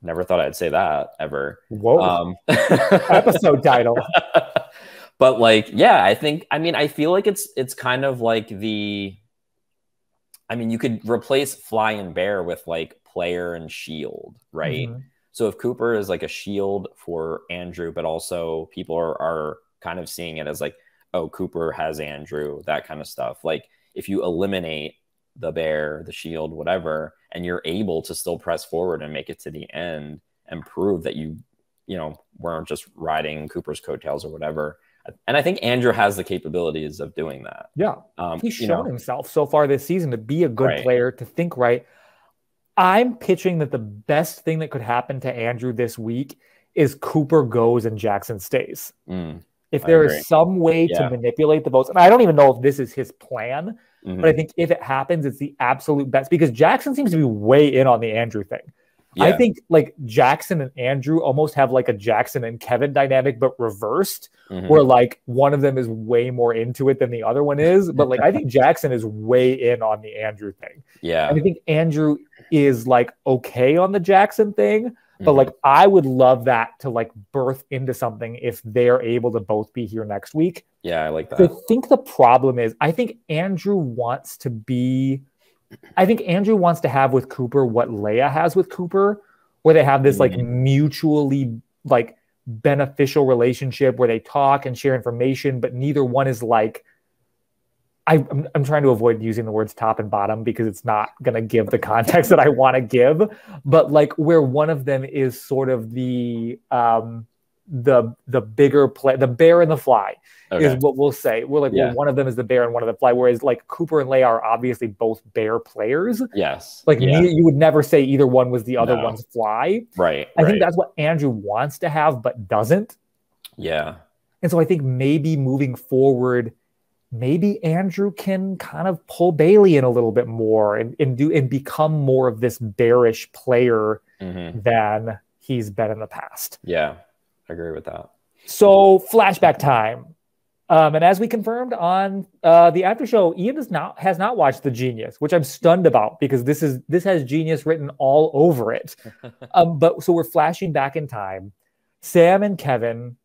Never thought I'd say that ever. Whoa. Um, episode title. but like, yeah, I think I mean I feel like it's it's kind of like the I mean, you could replace Fly and Bear with like player and shield, right? Mm-hmm. So if Cooper is like a shield for Andrew, but also people are, are kind of seeing it as like, oh, Cooper has Andrew, that kind of stuff. Like if you eliminate the bear, the shield, whatever, and you're able to still press forward and make it to the end and prove that you, you know, weren't just riding Cooper's coattails or whatever. And I think Andrew has the capabilities of doing that. Yeah. Um, He's shown know. himself so far this season to be a good right. player, to think right. I'm pitching that the best thing that could happen to Andrew this week is Cooper goes and Jackson stays. Mm, if there is some way yeah. to manipulate the votes, and I don't even know if this is his plan, mm-hmm. but I think if it happens, it's the absolute best because Jackson seems to be way in on the Andrew thing. Yeah. I think like Jackson and Andrew almost have like a Jackson and Kevin dynamic, but reversed, mm-hmm. where like one of them is way more into it than the other one is. But like I think Jackson is way in on the Andrew thing. Yeah. And I think Andrew is like okay on the Jackson thing, but like mm-hmm. I would love that to like birth into something if they're able to both be here next week. Yeah, I like that. I think the problem is I think Andrew wants to be I think Andrew wants to have with Cooper what Leia has with Cooper, where they have this like mm-hmm. mutually like beneficial relationship where they talk and share information, but neither one is like. I, I'm, I'm trying to avoid using the words top and bottom because it's not going to give the context that I want to give, but like where one of them is sort of the um, the the bigger play, the bear and the fly okay. is what we'll say. We're like, yeah. well, one of them is the bear and one of the fly. Whereas like Cooper and Leia are obviously both bear players. Yes. Like yeah. you would never say either one was the other no. one's fly. Right. I right. think that's what Andrew wants to have, but doesn't. Yeah. And so I think maybe moving forward, maybe Andrew can kind of pull Bailey in a little bit more and, and do and become more of this bearish player mm-hmm. than he's been in the past. Yeah. I agree with that. So flashback time. Um, and as we confirmed on uh, the after show, Ian has not has not watched The Genius, which I'm stunned about because this is this has Genius written all over it. um, but so we're flashing back in time. Sam and Kevin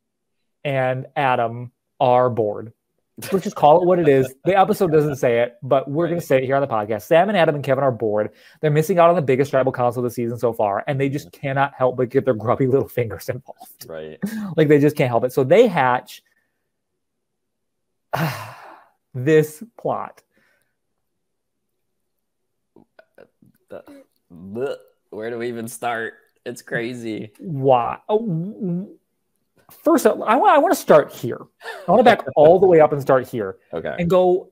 and Adam are bored let's just call it what it is. The episode doesn't say it, but we're going to say it here on the podcast. Sam and Adam and Kevin are bored. They're missing out on the biggest tribal council of the season so far, and they just cannot help but get their grubby little fingers involved. Right. like they just can't help it. So they hatch this plot. Where do we even start? It's crazy. Why? Oh, first, I want I want to start here. I want to back all the way up and start here. Okay. And go,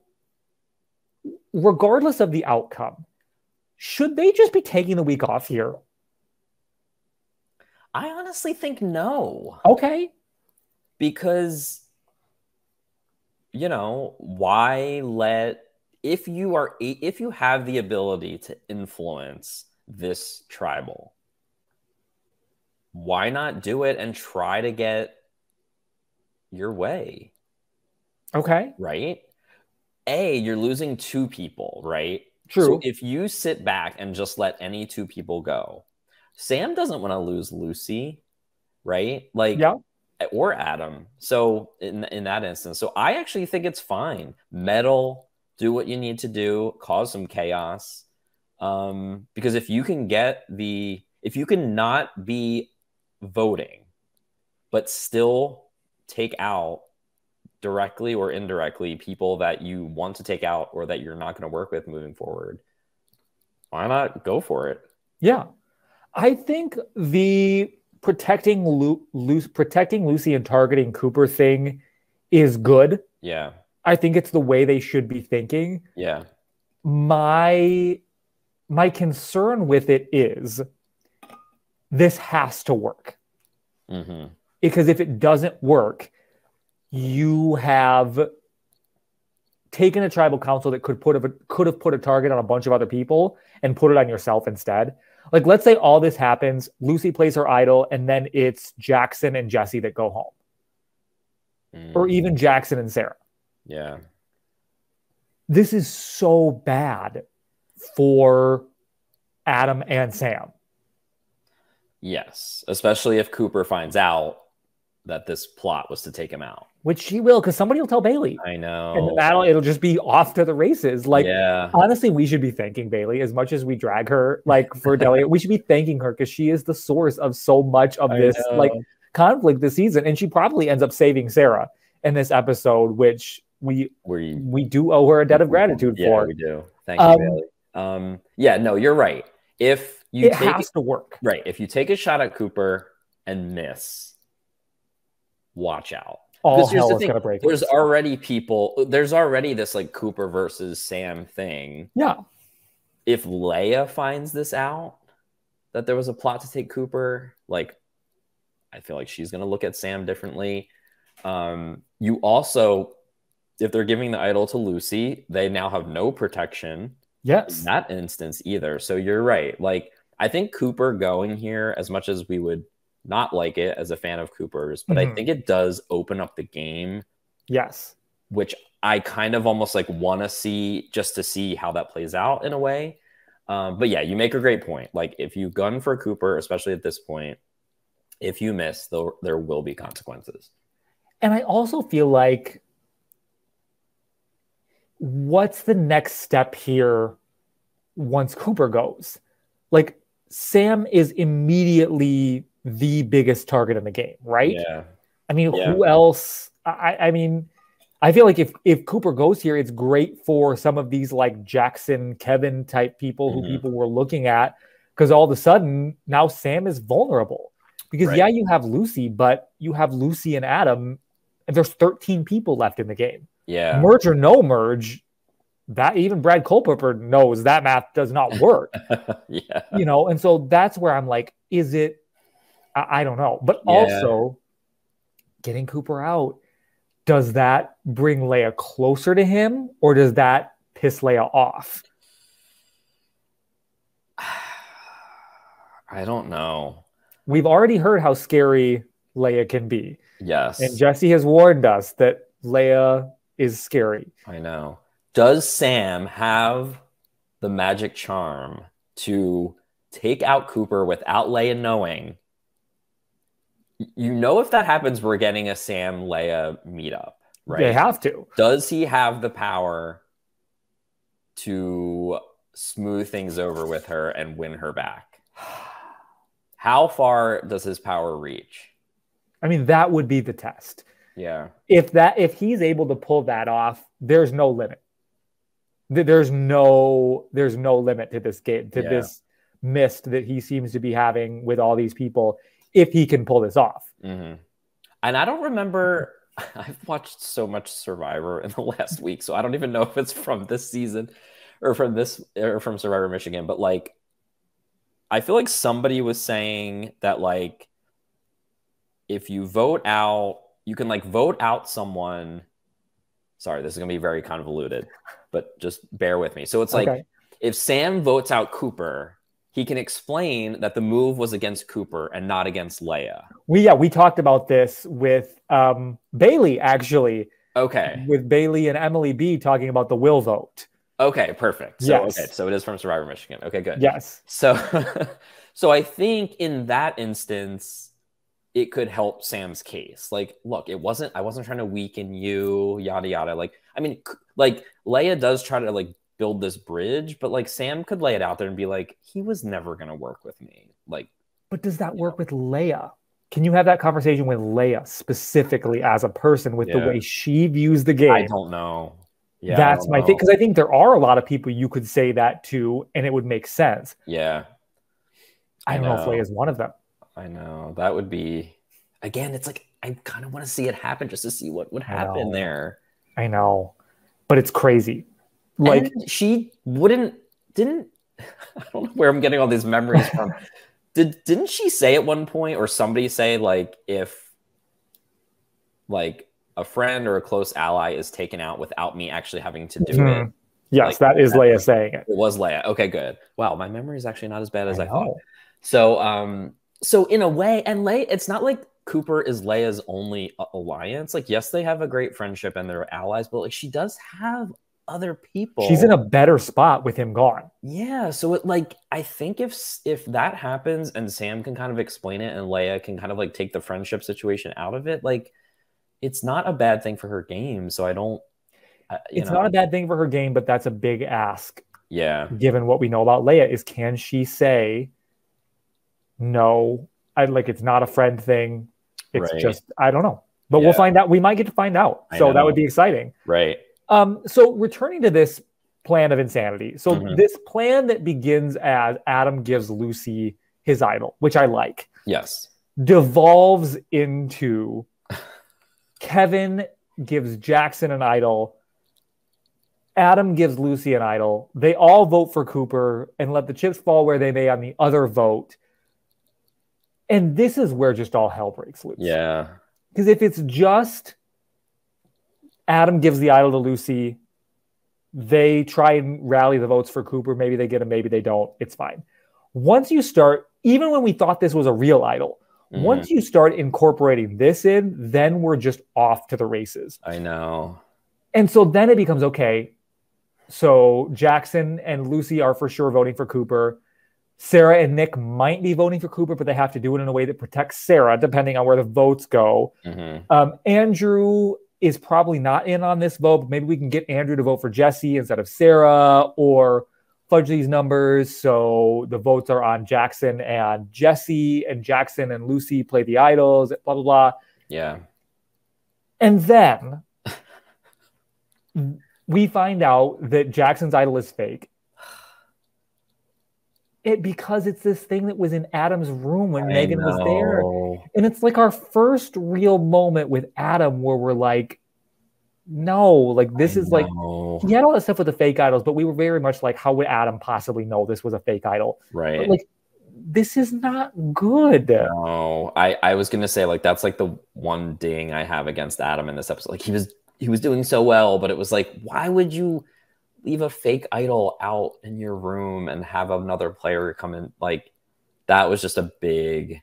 regardless of the outcome, should they just be taking the week off here? I honestly think no. Okay. Because, you know, why let if you are if you have the ability to influence this tribal why not do it and try to get your way? Okay. Right? A, you're losing two people, right? True. So if you sit back and just let any two people go, Sam doesn't want to lose Lucy, right? Like, yeah. or Adam. So in in that instance, so I actually think it's fine. Meddle, do what you need to do, cause some chaos. Um, because if you can get the if you can not be voting, but still take out directly or indirectly people that you want to take out or that you're not going to work with moving forward, why not go for it? Yeah. I think the protecting Lu- Lu- protecting Lucy and targeting Cooper thing is good. Yeah. I think it's the way they should be thinking. Yeah. My my concern with it is this has to work. Mm-hmm. Because if it doesn't work, you have taken a tribal council that could put a, could have put a target on a bunch of other people and put it on yourself instead. Like, let's say all this happens, Lucy plays her idol, and then it's Jackson and Jesse that go home, mm. or even Jackson and Sarah. Yeah, this is so bad for Adam and Sam. Yes, especially if Cooper finds out that this plot was to take him out. Which she will, because somebody will tell Bailey. I know. And the battle, it'll just be off to the races. Like yeah. honestly, we should be thanking Bailey as much as we drag her like for Delia. we should be thanking her because she is the source of so much of I this know. like conflict this season. And she probably ends up saving Sarah in this episode, which we we we do owe her a debt of gratitude yeah, for. we do. Thank you, Um, Bailey. Um, yeah, no, you're right. If you it take has to work. right, if you take a shot at Cooper and miss, watch out. All hell the is gonna break. There's loose. already people. There's already this like Cooper versus Sam thing. yeah. If Leia finds this out that there was a plot to take Cooper, like I feel like she's gonna look at Sam differently. Um, you also, if they're giving the idol to Lucy, they now have no protection Yes. in Yes. that instance either. So you're right. Like I think Cooper going here, as much as we would not like it as a fan of Cooper's, but I Mhm. think it does open up the game, Yes. which I kind of almost like want to see just to see how that plays out in a way. Um, but yeah, you make a great point. Like if you gun for Cooper, especially at this point, if you miss, there there will be consequences. And I also feel like what's the next step here once Cooper goes? Like Sam is immediately the biggest target in the game, right? Yeah. I mean, Yeah. who else? I, I mean, I feel like if if Cooper goes here, it's great for some of these like Jackson, Kevin type people who Mhm. people were looking at because all of a sudden now Sam is vulnerable. Because Right. yeah, you have Lucy, but you have Lucy and Adam, and there's 13 people left in the game. Yeah. Merge or no merge, that even Brad Culpepper knows that math does not work yeah. you know and so that's where i'm like is it i, I don't know but Yeah. also getting cooper out does that bring leia closer to him or does that piss leia off I don't know. we've already heard how scary leia can be Yes. and jesse has warned us that leia is scary I know. Does Sam have the magic charm to take out Cooper without Leia knowing? You know, if that happens, we're getting a Sam Leia meetup, right? they have to Does he have the power to smooth things over with her and win her back? How far does his power reach? i mean that would be the test Yeah. if that if he's able to pull that off there's no limit there's no there's no limit to this game to Yeah. this mist that he seems to be having with all these people if he can pull this off hmm And I don't remember. I've watched so much Survivor in the last week, so I don't even know if it's from this season or from this or from Survivor Michigan. But like, I feel like somebody was saying that like, if you vote out, you can like vote out someone. Sorry, this is gonna be very convoluted, but just bear with me. So it's like Okay. if Sam votes out Cooper, he can explain that the move was against Cooper and not against Leia. we yeah we talked about this with um bailey actually Okay. with bailey and emily b talking about the will vote Okay, perfect. So Yes. okay, so it is from Survivor Michigan. Okay, good. yes So so I think in that instance it could help Sam's case. Like, look, it wasn't I wasn't trying to weaken you, yada yada. Like, I mean, like Leia does try to like build this bridge, but like Sam could lay it out there and be like, he was never gonna work with me. Like, but does that work with leia can you have that conversation with leia specifically as a person with the way she views the game I don't know. Yeah, That's my know. thing because I think there are a lot of people you could say that to, and it would make sense. Yeah, I I don't know, if know. Leia is one of them. I know. That would be again, it's like I kind of want to see it happen just to see what would happen know. there. I know, but it's crazy. Like, and she wouldn't didn't I don't know where I'm getting all these memories from. Did didn't she say at one point or somebody say like if like a friend or a close ally is taken out without me actually having to do it? Mhm. yes, like, that is Leia saying it. It was Leia. Okay, good. Wow, my memory is actually not as bad as I, I thought. So um so in a way and Leia it's not like Cooper is Leia's only alliance. Like yes, they have a great friendship and they're allies, but like she does have other people. She's in a better spot with him gone. Yeah, so it like I think if if that happens and Sam can kind of explain it and Leia can kind of like take the friendship situation out of it, like it's not a bad thing for her game. So I don't. Uh, It's know. not a bad thing for her game, but that's a big ask Yeah, given what we know about Leia. Is can she say, no, I like it's not a friend thing. It's Right. just I don't know, but Yeah. we'll find out. We might get to find out, so that would be exciting. right. Um, so returning to this plan of insanity. So Mhm. this plan that begins as Adam gives Lucy his idol, which I like, Yes. devolves into Kevin gives Jackson an idol. Adam gives Lucy an idol. They all vote for Cooper and let the chips fall where they may on the other vote. And this is where just all hell breaks loose. Yeah. Because if it's just Adam gives the idol to Lucy, they try and rally the votes for Cooper. Maybe they get him, maybe they don't. It's fine. Once you start, even when we thought this was a real idol, Mhm. once you start incorporating this in, then we're just off to the races. I know. And so then it becomes okay. So Jackson and Lucy are for sure voting for Cooper. Sarah and Nick might be voting for Cooper, but they have to do it in a way that protects Sarah, depending on where the votes go. hmm Um, Andrew is probably not in on this vote, but maybe we can get Andrew to vote for Jesse instead of Sarah or fudge these numbers so the votes are on Jackson and Jesse, and Jackson and Lucy play the idols, blah, blah, blah. Yeah. And then we find out that Jackson's idol is fake. It because it's this thing that was in Adam's room when I Megan was there. And it's like our first real moment with Adam where we're like, no, like this I is like know. he had all that stuff with the fake idols, but we were very much like, how would Adam possibly know this was a fake idol? right. But like, this is not good. No, I I was gonna say like that's like the one ding I have against Adam in this episode. Like he was he was doing so well, but it was like, why would you leave a fake idol out in your room and have another player come in? Like that was just a big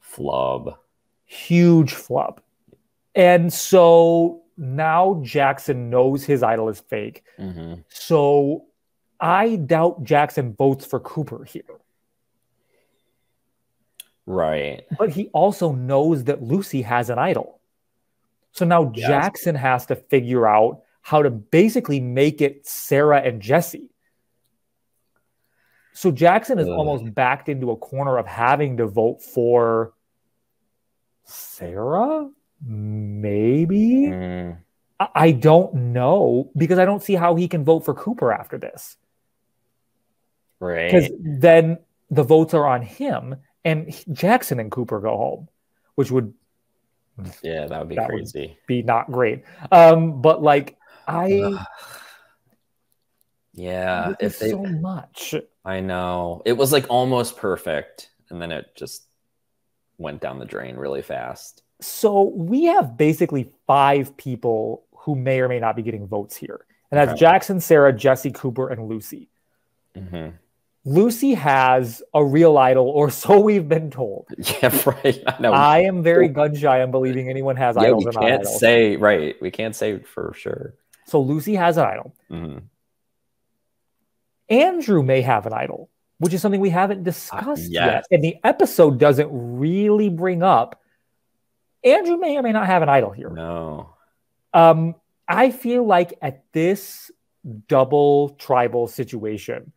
flub. Huge flub. And so now Jackson knows his idol is fake. hmm So I doubt Jackson votes for Cooper here. Right. But he also knows that Lucy has an idol. So now Yes. Jackson has to figure out how to basically make it Sarah and Jesse. So Jackson is Ugh. almost backed into a corner of having to vote for Sarah? Maybe? Mm, I- I don't know because I don't see how he can vote for Cooper after this. Right. Because then the votes are on him and Jackson and Cooper go home, which would Yeah, that would be that would- crazy. be not great. Um, but like I yeah, if they, so much. I know it was like almost perfect, and then it just went down the drain really fast. So we have basically five people who may or may not be getting votes here. And that's Okay. Jackson, Sarah, Jesse, Cooper, and Lucy. hmm Lucy has a real idol, or so we've been told. Yeah, right. I know. I am very gun shy on believing anyone has yeah, idols we or not can't idols. say right. We can't say for sure. So Lucy has an idol. hmm Andrew may have an idol, which is something we haven't discussed yet. yes. And the episode doesn't really bring up. Andrew may or may not have an idol here. No. Um, I feel like at this double tribal situation,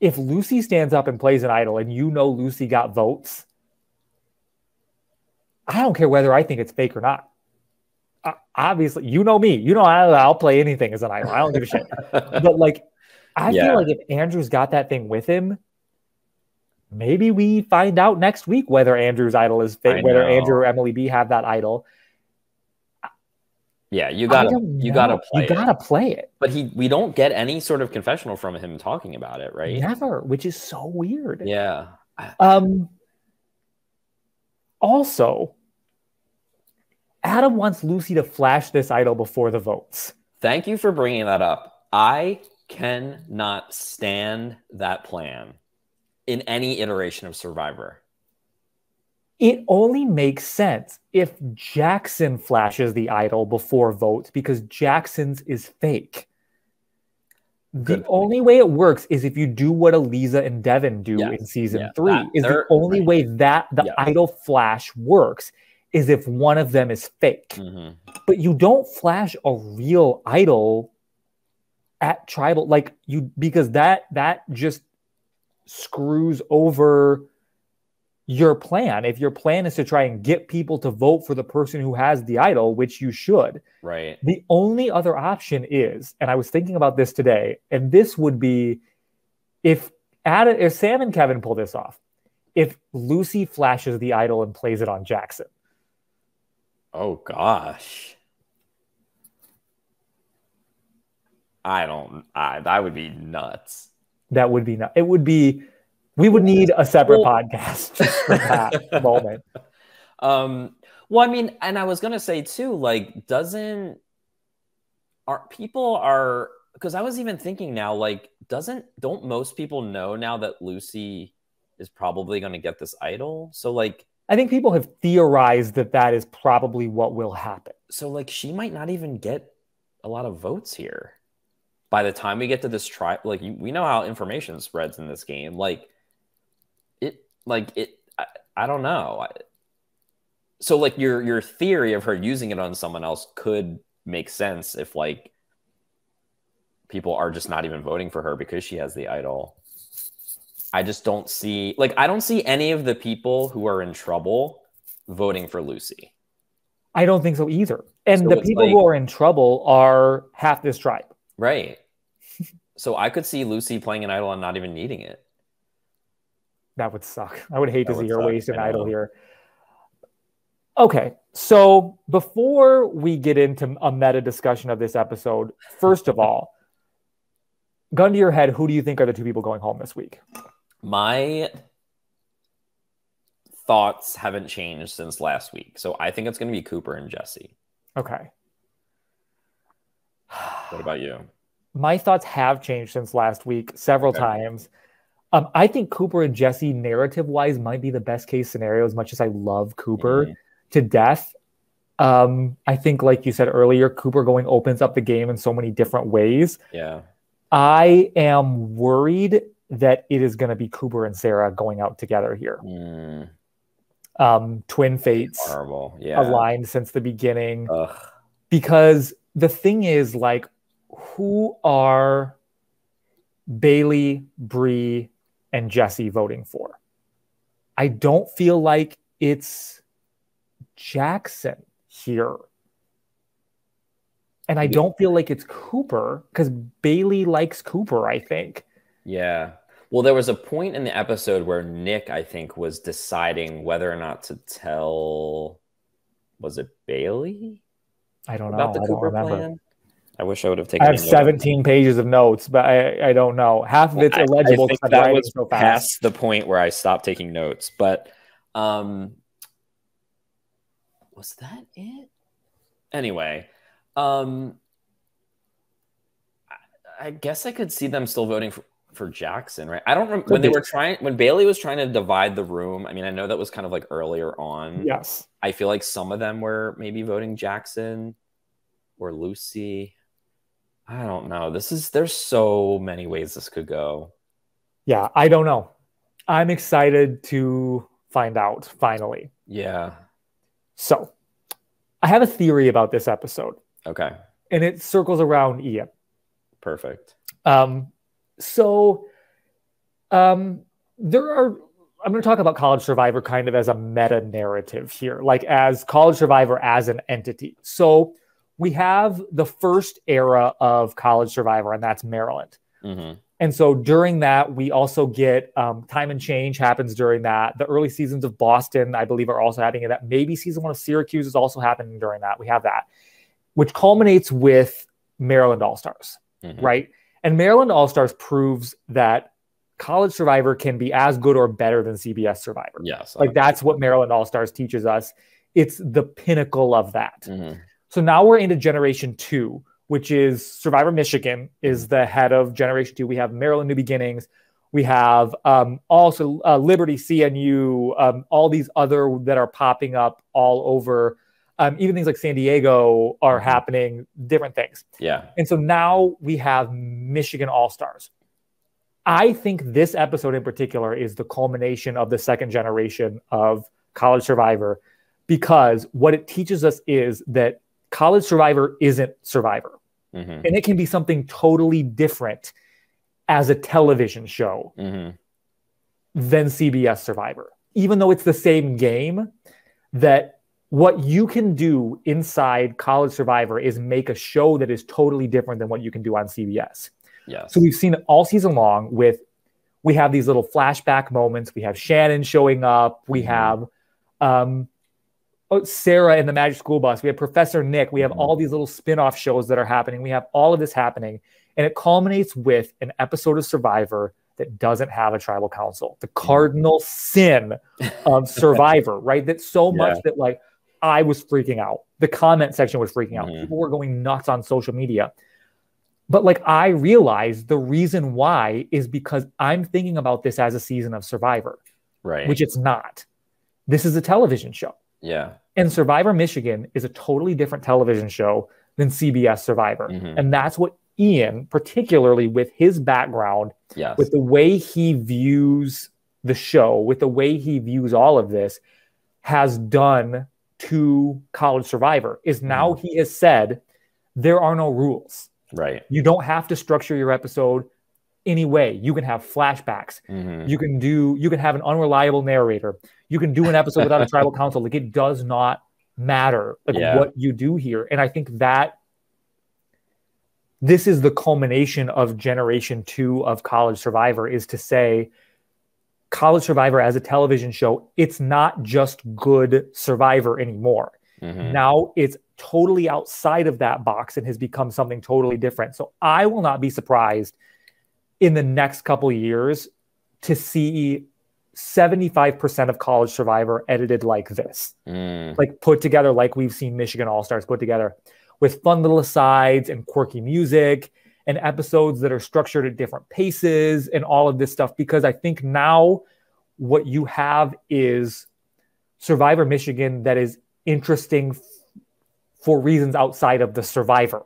if Lucy stands up and plays an idol and you know Lucy got votes, I don't care whether I think it's fake or not. Uh, obviously, you know me. You know I, I'll play anything as an idol. I don't give a shit. But like, I Yeah. feel like if Andrew's got that thing with him, maybe we find out next week whether Andrew's idol is fake, whether. Andrew or Emily B have that idol. yeah, you gotta you gotta play you gotta it. play it. But he we don't get any sort of confessional from him talking about it, right? Never, which is so weird. Yeah. Um. Also, Adam wants Lucy to flash this idol before the votes. Thank you for bringing that up. I cannot stand that plan in any iteration of Survivor. it only makes sense if Jackson flashes the idol before votes because Jackson's is fake. The Good only way it works is if you do what Eliza and Devin do Yeah, in season yeah, three. that- is the only way that the Yeah. idol flash works is if one of them is fake. Mhm. But you don't flash a real idol at tribal like you because that that just screws over your plan. If your plan is to try and get people to vote for the person who has the idol, which you should, Right. the only other option is, and I was thinking about this today, and this would be if Adam, if Sam and Kevin pull this off, if Lucy flashes the idol and plays it on Jackson. Oh gosh. I don't. I that would be nuts. That would be nuts. It would be. We would need a separate Well- podcast just for that moment. Um. Well, I mean, and I was gonna say too, like, doesn't are people are because I was even thinking now, like, doesn't don't most people know now that Lucy is probably gonna get this idol? So like, I think people have theorized that that is probably what will happen. so like she might not even get a lot of votes here. By the time we get to this try like you, we know how information spreads in this game. Like it like it i, I don't know. I, so like your your theory of her using it on someone else could make sense if like people are just not even voting for her because she has the idol i just don't see like i don't see any of the people who are in trouble voting for lucy I don't think so either. And So the people like- who are in trouble are half this tribe. Right. so I could see Lucy playing an idol and not even needing it. That would suck. I would hate That to see her waste an idol here. Okay, so before we get into a meta discussion of this episode, first of all, gun to your head, who do you think are the two people going home this week? My thoughts haven't changed since last week. So I think it's going to be Cooper and Jesse. Okay. What about you? My thoughts have changed since last week several Okay. times. Um, I think Cooper and Jesse, narrative wise, might be the best case scenario as much as I love Cooper. Mhm. to death. Um, I think, like you said earlier, Cooper going opens up the game in so many different ways. Yeah. I am worried that it is going to be Cooper and Sarah going out together here. Mm, Um, twin fates horrible. Yeah. aligned since the beginning. Ugh. Because the thing is, like, who are Bailey, Bree, and Jesse voting for? I don't feel like it's Jackson here. And I Yeah. don't feel like it's Cooper because Bailey likes Cooper, I think. Yeah. Well, there was a point in the episode where Nick, I think, was deciding whether or not to tell. Was it Bailey I don't know. about the I Cooper plan? I wish I would have taken. I have a note. 17 pages of notes, but I, I don't know. Half of it's I- I illegible think that was so past the point where I stopped taking notes. But um, was that it? Anyway, um, I, I guess I could see them still voting for, for Jackson, right? I don't remember when they were trying when Bailey was trying to divide the room. I mean, I know that was kind of like earlier on. Yes. I feel like some of them were maybe voting Jackson or Lucy. I don't know. This is there's so many ways this could go. Yeah, I don't know. I'm excited to find out finally. Yeah. So, I have a theory about this episode, Okay. and it circles around Ian. Perfect. Um, so, um, there are. I'm going to talk about College Survivor kind of as a meta narrative here, like as College Survivor as an entity. So, we have the first era of College Survivor, and that's Maryland. hmm And so during that, we also get um, time and change happens during that. The early seasons of Boston, I believe, are also happening in that. Maybe season one of Syracuse is also happening during that. We have that, which culminates with Maryland All Stars, Mhm. right? And Maryland All Stars proves that College Survivor can be as good or better than CBS Survivor. Yes. Like that's what Maryland All Stars teaches us. It's the pinnacle of that. Mhm. So now we're into generation two, which is Survivor Michigan is the head of generation two. We have Maryland New Beginnings. We have um, also uh, Liberty CNU, um, all these other that are popping up all over. Um, even things like San Diego are Mhm. happening, different things. Yeah. And so now we have Michigan All Stars. I think this episode in particular is the culmination of the second generation of College Survivor because what it teaches us is that College Survivor isn't Survivor hmm and it can be something totally different as a television show hmm than CBS Survivor. Even though it's the same game, that what you can do inside College Survivor is make a show that is totally different than what you can do on CBS. Yes. So we've seen it all season long with we have these little flashback moments. We have Shannon showing up. We Mhm. have um, oh, Sarah in the Magic School Bus. We have Professor Nick. We have Mhm. all these little spin-off shows that are happening. We have all of this happening. And it culminates with an episode of Survivor that doesn't have a tribal council. The cardinal sin of Survivor, right? That so much Yeah. that like I was freaking out. The comment section was freaking out. Mhm. People were going nuts on social media. But like I realized the reason why is because I'm thinking about this as a season of Survivor, right. which it's not. This is a television show. yeah. And Survivor Michigan is a totally different television show than CBS Survivor. Mhm. And that's what Ian, particularly with his background, Yes. with the way he views the show, with the way he views all of this, has done to College Survivor is now he has said there are no rules. right. You don't have to structure your episode any way. You can have flashbacks. hmm You can do you can have an unreliable narrator. You can do an episode without a tribal council. Like it does not matter like Yeah. what you do here. And I think that this is the culmination of generation two of College Survivor is to say College Survivor as a television show, it's not just good Survivor anymore. hmm Now it's totally outside of that box and has become something totally different. So I will not be surprised in the next couple of years to see 75% of College Survivor edited like this, Mm. like put together like we've seen Michigan All Stars put together with fun little asides and quirky music and episodes that are structured at different paces and all of this stuff. Because I think now what you have is Survivor Michigan that is interesting f- for reasons outside of the Survivor,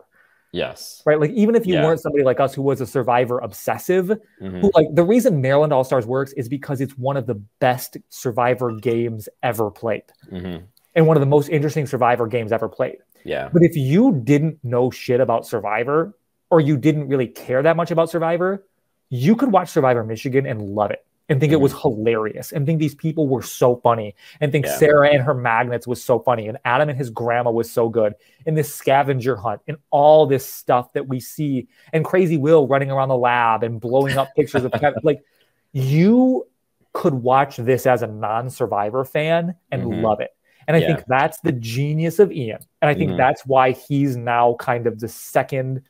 Yes. right? Like even if you Yeah. weren't somebody like us who was a Survivor obsessive, Mhm. who like the reason Maryland All Stars works is because it's one of the best Survivor games ever played Mhm. and one of the most interesting Survivor games ever played. Yeah. But if you didn't know shit about Survivor or you didn't really care that much about Survivor, you could watch Survivor Michigan and love it and think it was hilarious and think these people were so funny and think Yeah. Sarah and her magnets was so funny and Adam and his grandma was so good and this scavenger hunt and all this stuff that we see and Crazy Will running around the lab and blowing up pictures of Kevin. Like you could watch this as a non-survivor fan and Mhm. love it. And I Yeah. think that's the genius of Ian. And I think Mhm. that's why he's now kind of the second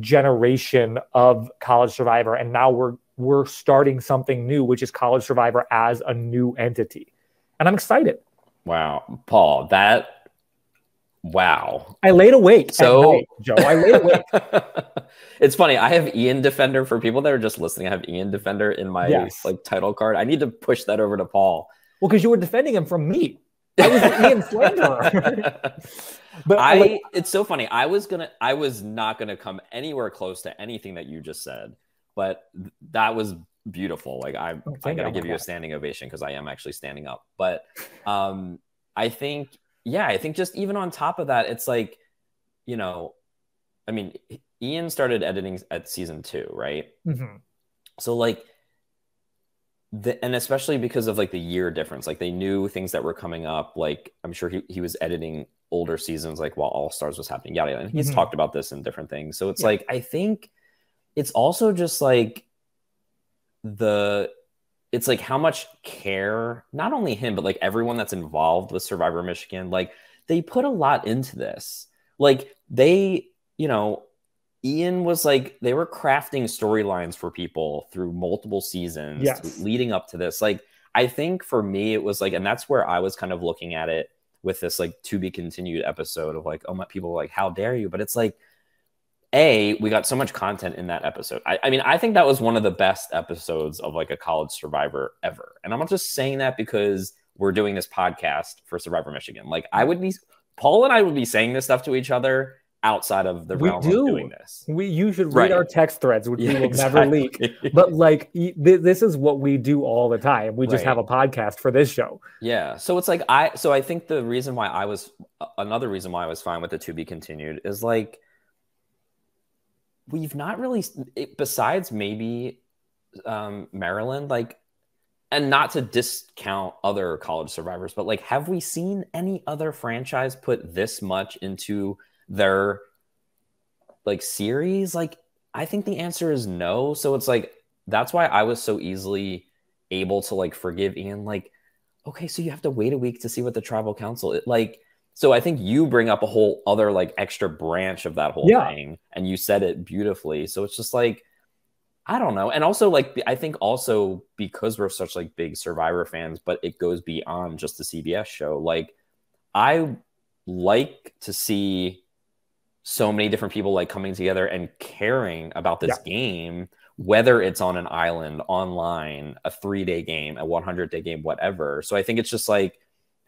generation of College Survivor. And now we're we're starting something new, which is College Survivor as a new entity. And I'm excited. Wow. Paul, that wow. I laid awake. So- So night, Joe, I laid awake. it's funny. I have Ian Defender for people that are just listening. I have Ian Defender in my Yes. like title card. I need to push that over to Paul. Well, because you were defending him from me. I was an Ian slanderer. but I like, it's so funny. I was gonna I was not gonna come anywhere close to anything that you just said, but that was beautiful. Like I Oh, I you. gotta Oh give you a standing ovation because I am actually standing up. But um I think yeah, I think just even on top of that, it's like, you know, I mean, Ian started editing at season two, right? mhm. So like the and especially because of like the year difference, like they knew things that were coming up. Like I'm sure he, he was editing older seasons like while All Stars was happening, yada yada. And he's Mhm. talked about this in different things. So it's Yeah. like I think it's also just like the it's like how much care not only him but like everyone that's involved with survivor michigan like they put a lot into this like they you know ian was like they were crafting storylines for people through multiple seasons Yes. leading up to this. Like i think for me it was like and that's where i was kind of looking at it with this like to be continued episode of like oh my people like how dare you? But it's like a we got so much content in that episode. I, I, mean i think that was one of the best episodes of like a college survivor ever. And i'm not just saying that because we're doing this podcast for survivor michigan. Like i would be paul and i would be saying this stuff to each other outside of the we realm do. of doing this We you should read Right. our text threads, which Yeah, we will never leak. But like th- this is what we do all the time. We just Right. have a podcast for this show. Yeah. So it's like I so I think the reason why I was another reason why I was fine with the to be continued is like we've not really it, besides maybe um Maryland like and not to discount other college survivors but like have we seen any other franchise put this much into their like series like I think the answer is no so it's like that's why I was so easily able to like forgive Ian like okay, so you have to wait a week to see what the tribal council it, like. So I think you bring up a whole other like extra branch of that whole Yeah. thing, and you said it beautifully. So it's just like I don't know, and also like I think also because we're such like big Survivor fans, but it goes beyond just the CBS show. Like I like to see so many different people like coming together and caring about this game whether it's on an island, online, a three day game, a 100 day game, whatever. So I think it's just like,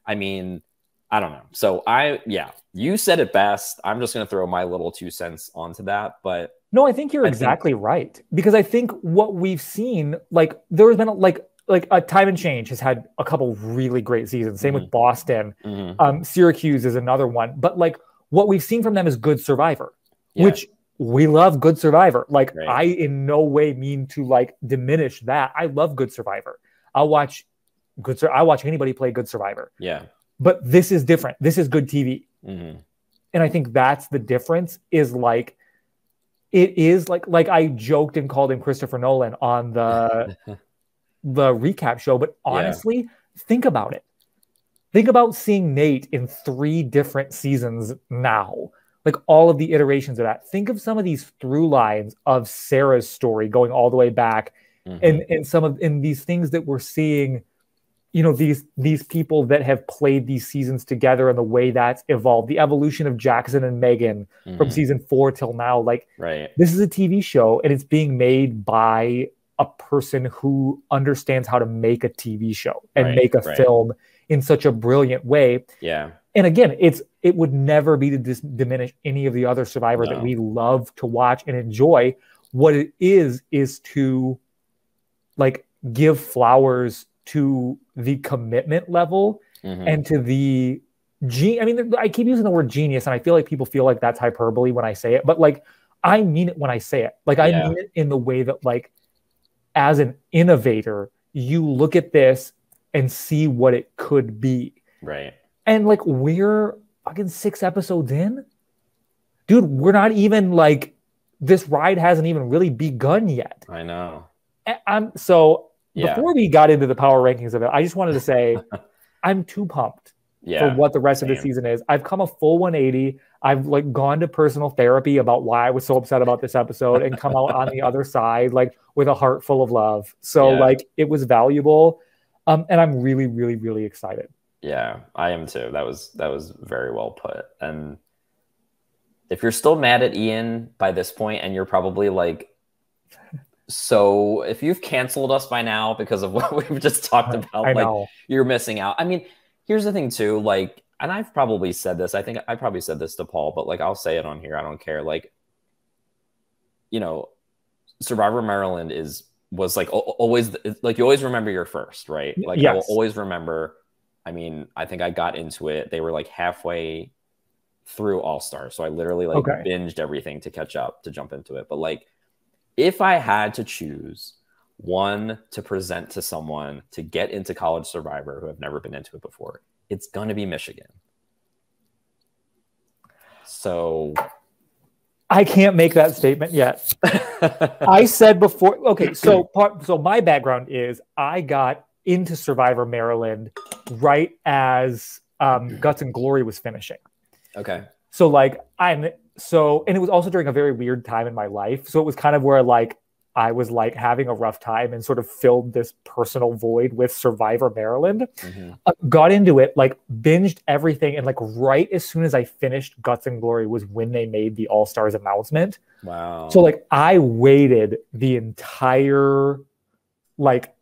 I mean, I don't know. So I, yeah, you said it best. I'm just going to throw my little two cents onto that. But No, I think you're I think- exactly right because I think what we've seen, like there has been like like a time and change has had a couple really great seasons. Same Mm-hmm. with Boston. mhm, Um, Syracuse is another one, but like what we've seen from them is good Survivor, yeah, which we love good Survivor. Like Right. I in no way mean to like diminish that. I love good Survivor. I'll watch good. Sur- I watch anybody play good Survivor, yeah, but this is different. This is good TV. mhm, and i think that's the difference is like it is like like i joked and called him christopher nolan on the the recap show but Yeah. honestly think about it think about seeing nate in three different seasons now. Like all of the iterations of that. Think of some of these through lines of sarah's story going all the way back mhm, and and some of in these things that we're seeing you know these these people that have played these seasons together and the way that's evolved. The evolution of jackson and megan from mhm, season four till now. Like right, this is a tv show and it's being made by a person who understands how to make a tv show and Right, make a right. film in such a brilliant way. Yeah, and again it's it would never be to dis- diminish any of the other survivor that we love to watch and enjoy. What it is is to like give flowers to the commitment level mhm, and to the ge- i mean i keep using the word genius and i feel like people feel like that's hyperbole when i say it but like i mean it when i say it. Like i Yeah. mean it in the way that like as an innovator you look at this and see what it could be right, and like we're fucking six episodes in. Dude, we're not even like this ride hasn't even really begun yet. I know, I'm so yeah, before we got into the power rankings of it, I just wanted to say I'm too pumped yeah, for what the rest of the season is. I've come a full 180. I've like gone to personal therapy about why I was so upset about this episode and come out on the other side like with a heart full of love. So Yeah. like it was valuable. Um, and I'm really, really, really excited. Yeah, I am too. That was that was very well put. And if you're still mad at Ian by this point, and you're probably like, so if you've canceled us by now because of what we've just talked about, I like know. you're missing out. I mean, here's the thing too, like, and I've probably said this. I think I probably said this to Paul, but like I'll say it on here. I don't care. Like, you know, Survivor Maryland is was like always like you always remember your first, right? Like I will always remember. I mean, I think I got into it. They were like halfway through All Star, so I literally like Okay. binged everything to catch up to jump into it. But like, if I had to choose one to present to someone to get into College Survivor who have never been into it before, it's gonna be Michigan. So I can't make that statement yet. I said before. Okay, so part, so my background is I got into Survivor Maryland right as um, Guts and Glory was finishing. okay, So like I'm so, and it was also during a very weird time in my life. So it was kind of where like I was like having a rough time and sort of filled this personal void with Survivor Maryland. Mhm. Uh, got into it, like binged everything, and like right as soon as I finished Guts and Glory was when they made the All Stars announcement. Wow. So like I waited the entire like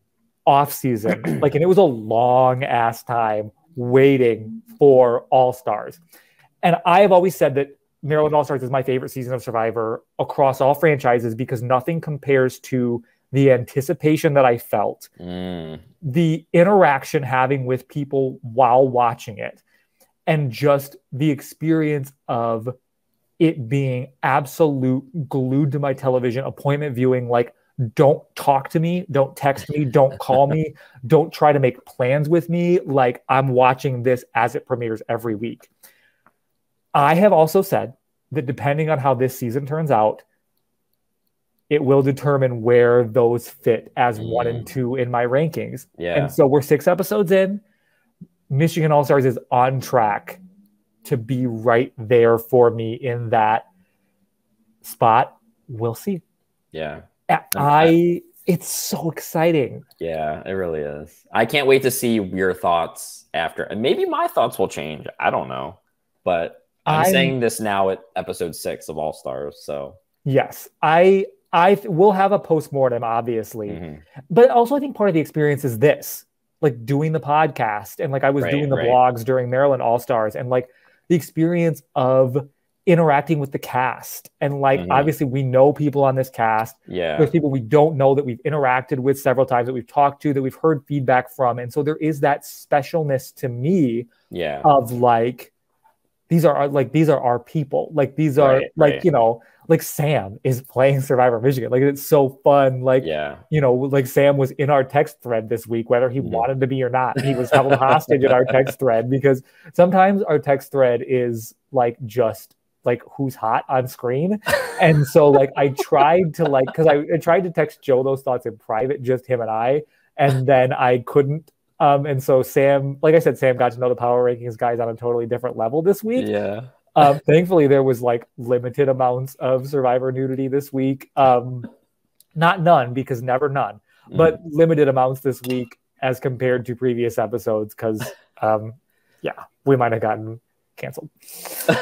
off season, like and it was a long ass time waiting for All Stars. And I have always said that Maryland All Stars is my favorite season of Survivor across all franchises because nothing compares to the anticipation that I felt, Mm, the interaction having with people while watching it, and just the experience of it being absolute glued to my television, appointment viewing, like don't talk to me, don't text me, don't call me, don't try to make plans with me. Like I'm watching this as it premieres every week. I have also said that depending on how this season turns out, it will determine where those fit as one and mm. two in my rankings. yeah. And so we're six episodes in. Michigan All Stars is on track to be right there for me in that spot. We'll see. yeah. I it's so exciting. Yeah, it really is. I can't wait to see your thoughts after. And maybe my thoughts will change. I don't know. But I'm, I'm- saying this now at episode six of All Stars. So Yes, I I will have a postmortem, obviously, mhm. but also I think part of the experience is this, like doing the podcast and like I was Right, doing the right. blogs during Maryland All Stars and like the experience of interacting with the cast and like Mhm. obviously we know people on this cast yeah. there's people we don't know that we've interacted with several times that we've talked to that we've heard feedback from and so there is that specialness to me Yeah. of like these are our, like these are our people like these are Right, like right. you know like sam is playing survivor michigan like it's so fun like yeah. you know like sam was in our text thread this week whether he Mhm. wanted to be or not he was held hostage in our text thread because sometimes our text thread is like just like who's hot on screen and so like i tried to like because I, I tried to text joe those thoughts in private just him and i and then i couldn't um and so sam like i said sam got to know the power rankings guys on a totally different level this week Yeah. um, thankfully, there was like limited amounts of survivor nudity this week. Um, not none because never none, but limited amounts this week as compared to previous episodes. Because, um, yeah, we might have gotten canceled.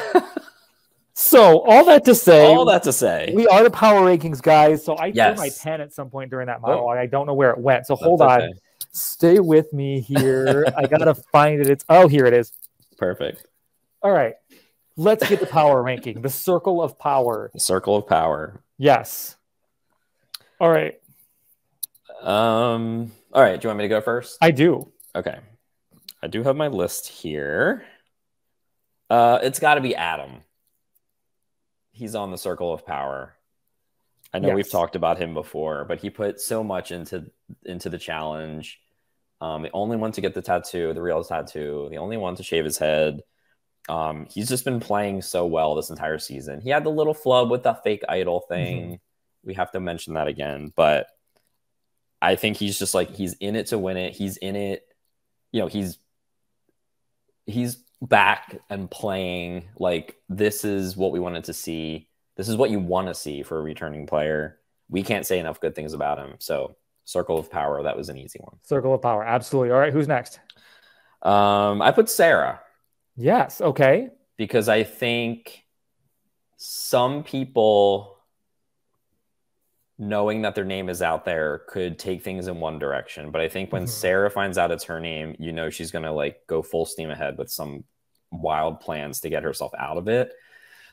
So all that to say, all that to say. we are the power rankings guys. So I threw my pen at some point during that Oh. monologue. I don't know where it went. So That's hold on, okay. Stay with me here. I gotta find it. It's oh, here it is. Perfect. All right. Let's get the power ranking, the circle of power. The circle of power. Yes. All right. Um. All right. Do you want me to go first? I do. Okay. I do have my list here. Uh, it's got to be Adam. He's on the circle of power. I know we've talked about him before, but he put so much into into the challenge. Um, the only one to get the tattoo, the real tattoo, the only one to shave his head. Um, he's just been playing so well this entire season. He had the little flub with the fake idol thing. We have to mention that again, but I think he's just like he's in it to win it. He's in it, you know, he's he's back and playing like this is what we wanted to see. This is what you want to see for a returning player. We can't say enough good things about him. So, Circle of Power, that was an easy one. Circle of power. Absolutely. All right. Who's next? Um, I put Sarah Yes. Okay. because I think some people knowing that their name is out there could take things in one direction. But I think when Mhm. Sarah finds out it's her name, you know she's gonna like go full steam ahead with some wild plans to get herself out of it.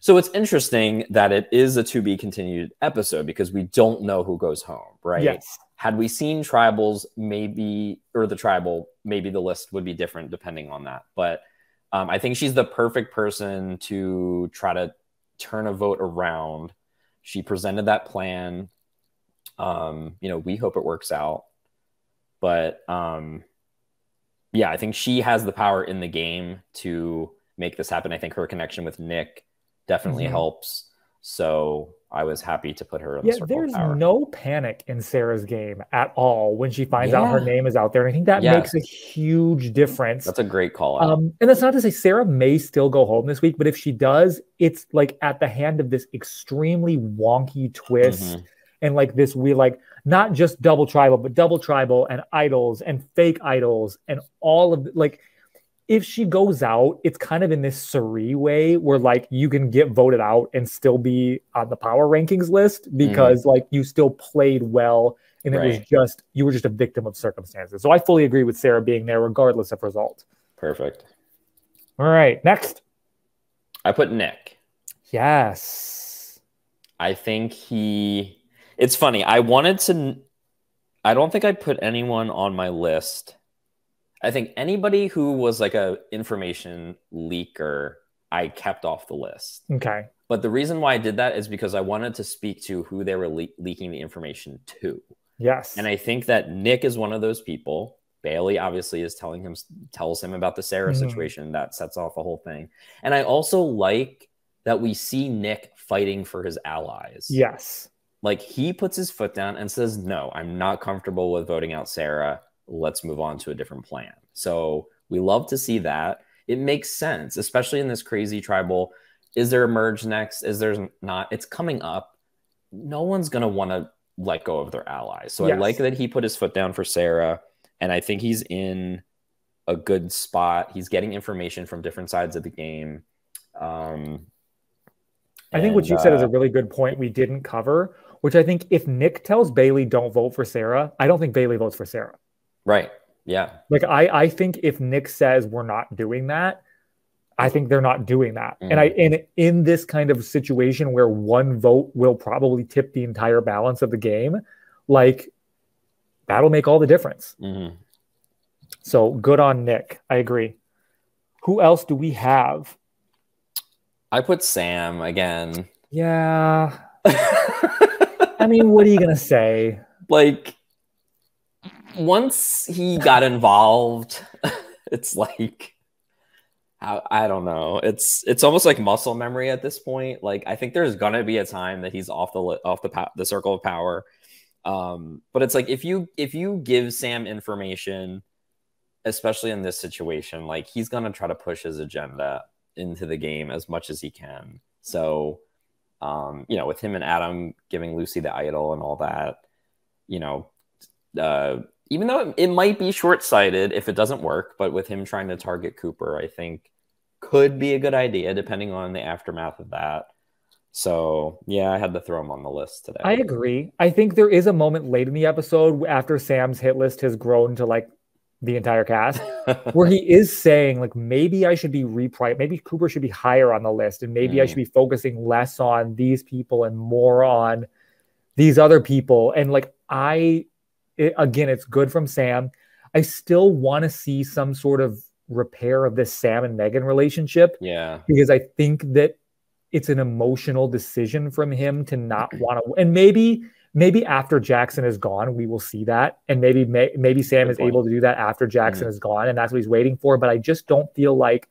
So it's interesting that it is a to be continued episode because we don't know who goes home, right? Yes. Had we seen tribals, maybe or the tribal, maybe the list would be different depending on that. But um, I think she's the perfect person to try to turn a vote around. She presented that plan. Um, you know, we hope it works out. But um, yeah, I think she has the power in the game to make this happen. I think her connection with Nick definitely Mhm. helps. So I was happy to put her in the Yeah. circle There's no panic in Sarah's game at all when she finds out her name is out there. And I think that makes a huge difference. That's a great call out. Um, and that's not to say Sarah may still go home this week, but if she does, it's like at the hand of this extremely wonky twist Mhm. and like this we like not just double tribal but double tribal and idols and fake idols and all of like if she goes out it's kind of in this Cirie way where like you can get voted out and still be on the power rankings list because mm. like you still played well and it right. was just you were just a victim of circumstances. So i fully agree with sarah being there regardless of result. Perfect. All right next. I put nick. Yes. I think he it's funny i wanted to i don't think i put anyone on my list i think anybody who was like a information leaker i kept off the list okay but the reason why i did that is because i wanted to speak to who they were le- leaking the information to Yes. And I think that Nick is one of those people. Bailey obviously is telling him tells him about the Sarah mm-hmm. situation that sets off a whole thing. And I also like that we see Nick fighting for his allies. Yes. Like he puts his foot down and says, "No, I'm not comfortable with voting out Sarah. Let's move on to a different plan." So, we love to see that. It makes sense, especially in this crazy tribal. Is there a merge next? Is there not? It's coming up. No one's going to want to let go of their allies. So yes. I like that he put his foot down for Sarah, and I think he's in a good spot. He's getting information from different sides of the game. Um, I think what you uh, said is a uh, really good point we didn't cover, which I think if Nick tells Bailey don't vote for Sarah, I don't think Bailey votes for Sarah. Right. Yeah. Like I, I think if Nick says we're not doing that, I think they're not doing that. Mm. And I and in this kind of situation where one vote will probably tip the entire balance of the game, like that'll make all the difference. Mm-hmm. So good on Nick. I agree. Who else do we have? I put Sam again. Yeah. I mean, what are you gonna say? Like once he got involved, it's like I, I don't know. It's it's almost like muscle memory at this point. Like I think there's gonna be a time that he's off the off the the circle of power. Um, but it's like if you if you give Sam information, especially in this situation, like he's gonna try to push his agenda into the game as much as he can. So, um, you know, with him and Adam giving Lucy the idol and all that, you know, uh, even though it, it might be short sighted if it doesn't work, but with him trying to target Cooper, I think could be a good idea depending on the aftermath of that. So yeah, I had to throw him on the list today. I agree. I think there is a moment late in the episode after Sam's hit list has grown to like the entire cast where he is saying like maybe I should be reprice maybe Cooper should be higher on the list and maybe mm. I should be focusing less on these people and more on these other people and like I it, again it's good from Sam. I still want to see some sort of repair of this Sam and Megan relationship. Yeah. Because I think that it's an emotional decision from him to not want to and maybe maybe after Jackson is gone, we will see that. And maybe may, maybe Sam Good is point. able to do that after Jackson mm-hmm. is gone, and that's what he's waiting for. But I just don't feel like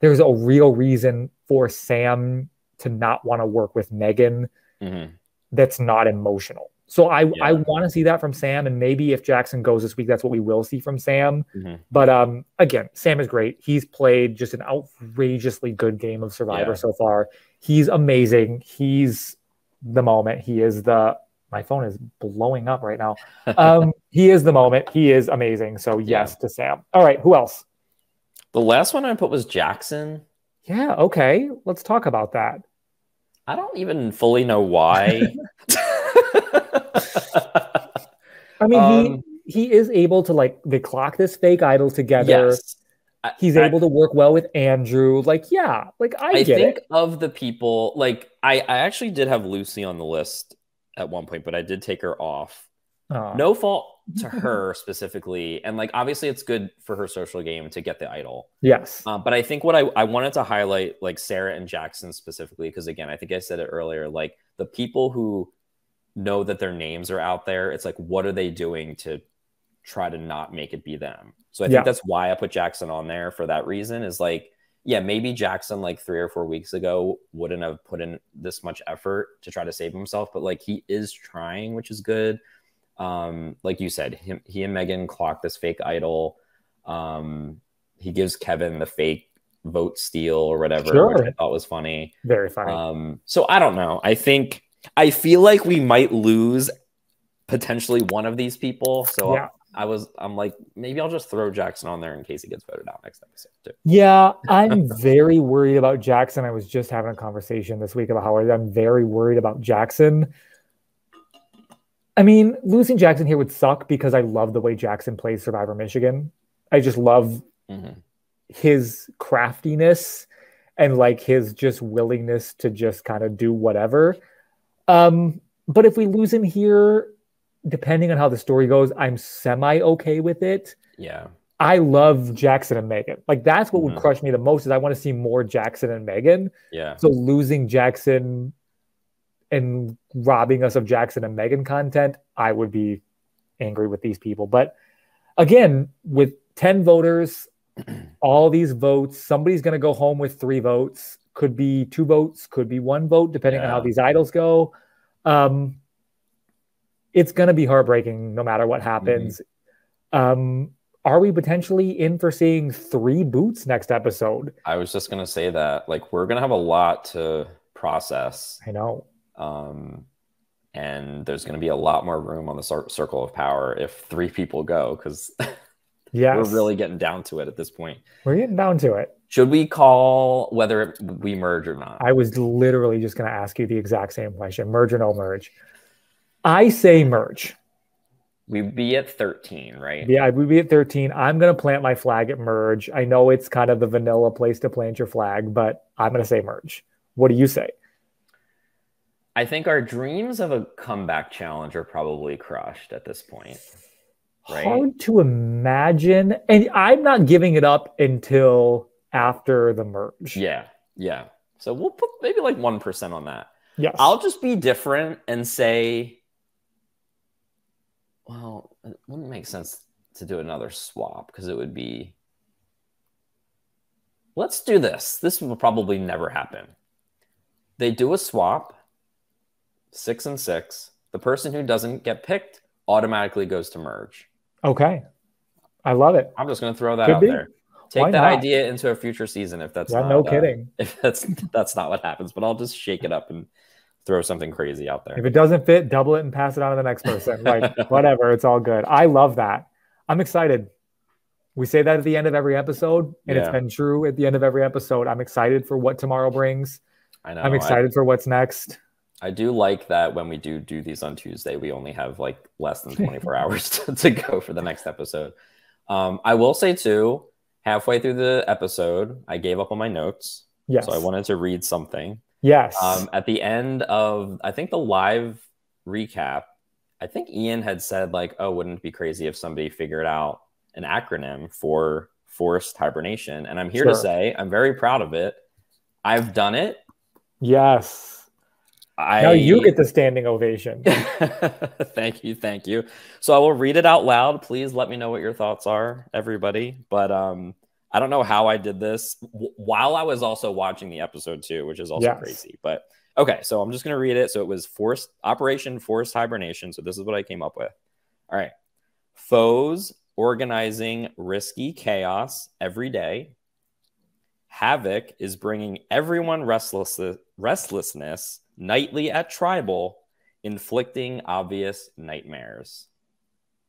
there's a real reason for Sam to not want to work with Megan mm-hmm. that's not emotional. So I yeah. I want to see that from Sam, and maybe if Jackson goes this week, that's what we will see from Sam. Mm-hmm. But um, again, Sam is great. He's played just an outrageously good game of Survivor yeah. so far. He's amazing. He's the moment. He is the. My phone is blowing up right now. Um, he is the moment. He is amazing. So yes yeah. to Sam. All right, who else? The last one I put was Jackson. Yeah. Okay. Let's talk about that. I don't even fully know why. I mean, um, he he is able to like they clock this fake idol together. Yes. He's I, able to work well with Andrew. Like, yeah, like I, I think it. of the people, like I, I actually did have Lucy on the list at one point, but I did take her off. Oh. No fault to her specifically, and like obviously it's good for her social game to get the idol. Yes, uh, but I think what I I wanted to highlight like Sarah and Jackson specifically because again I think I said it earlier, like the people who know that their names are out there. It's like, what are they doing to try to not make it be them? So I think yeah. that's why I put Jackson on there for that reason is like, yeah, maybe Jackson like three or four weeks ago wouldn't have put in this much effort to try to save himself, but like he is trying, which is good. Um, like you said, him, he and Megan clock this fake idol. Um, he gives Kevin the fake vote steal or whatever, sure. which I thought was funny. Very funny. Um, so I don't know. I think I feel like we might lose potentially one of these people. So Yeah. I was, I'm like, maybe I'll just throw Jackson on there in case he gets voted out next episode too. Yeah, I'm very worried about Jackson. I was just having a conversation this week about how I'm very worried about Jackson. I mean, losing Jackson here would suck because I love the way Jackson plays Survivor Michigan. I just love Mhm. his craftiness and like his just willingness to just kind of do whatever. Um, but if we lose him here, depending on how the story goes, I'm semi okay with it. Yeah. I love Jackson and Megan. Like that's what would Mhm. crush me the most is I want to see more Jackson and Megan. Yeah. So losing Jackson and robbing us of Jackson and Megan content, I would be angry with these people. But again, with 10 voters, all these votes, somebody's going to go home with three votes. Could be two votes, could be one vote, depending on how these idols go. Um, it's going to be heartbreaking no matter what happens. Um, are we potentially in for seeing three boots next episode? I was just gonna say that like we're gonna have a lot to process, I know. um, and there's gonna be a lot more room on the cir- circle of power if three people go because Yes. we're really getting down to it at this point. We're getting down to it. Should we call whether we merge or not? I was literally just going to ask you the exact same question merge or no merge. I say merge. We'd be at 13, right? Yeah, we'd be at 13. I'm going to plant my flag at merge. I know it's kind of the vanilla place to plant your flag, but I'm going to say merge. What do you say? I think our dreams of a comeback challenge are probably crushed at this point. Right. Hard to imagine. And I'm not giving it up until after the merge. Yeah. Yeah. So we'll put maybe like 1% on that. Yes. I'll just be different and say, well, it wouldn't make sense to do another swap because it would be. Let's do this. This will probably never happen. They do a swap, six and six. The person who doesn't get picked automatically goes to merge. Okay. I love it. I'm just going to throw that Could out be. there. Take Why that not? idea into a future season if that's Yeah, not, no uh, kidding. if that's that's not what happens. But I'll just shake it up and throw something crazy out there. If it doesn't fit, double it and pass it on to the next person. Like whatever, it's all good. I love that. I'm excited. We say that at the end of every episode, and it's been true at the end of every episode. I'm excited for what tomorrow brings. I know. I'm I- excited for what's next. I do like that when we do do these on Tuesday, we only have like less than 24 hours to, to go for the next episode. Um, I will say too, halfway through the episode, I gave up on my notes, Yes. so I wanted to read something. yes. Um, at the end of, I think the live recap, I think Ian had said like, "Oh, wouldn't it be crazy if somebody figured out an acronym for forced hibernation?" And I'm here to say I'm very proud of it. I've done it. yes. I Now you get the standing ovation. thank you, thank you. So I will read it out loud. Please let me know what your thoughts are, everybody. But um, I don't know how I did this while I was also watching the episode too, which is also Yes. crazy. But okay, so I'm just gonna read it. So it was forced Operation Forced Hibernation. So this is what I came up with. All right, foes organizing risky chaos every day. Havoc is bringing everyone restless restlessness nightly at tribal, inflicting obvious nightmares.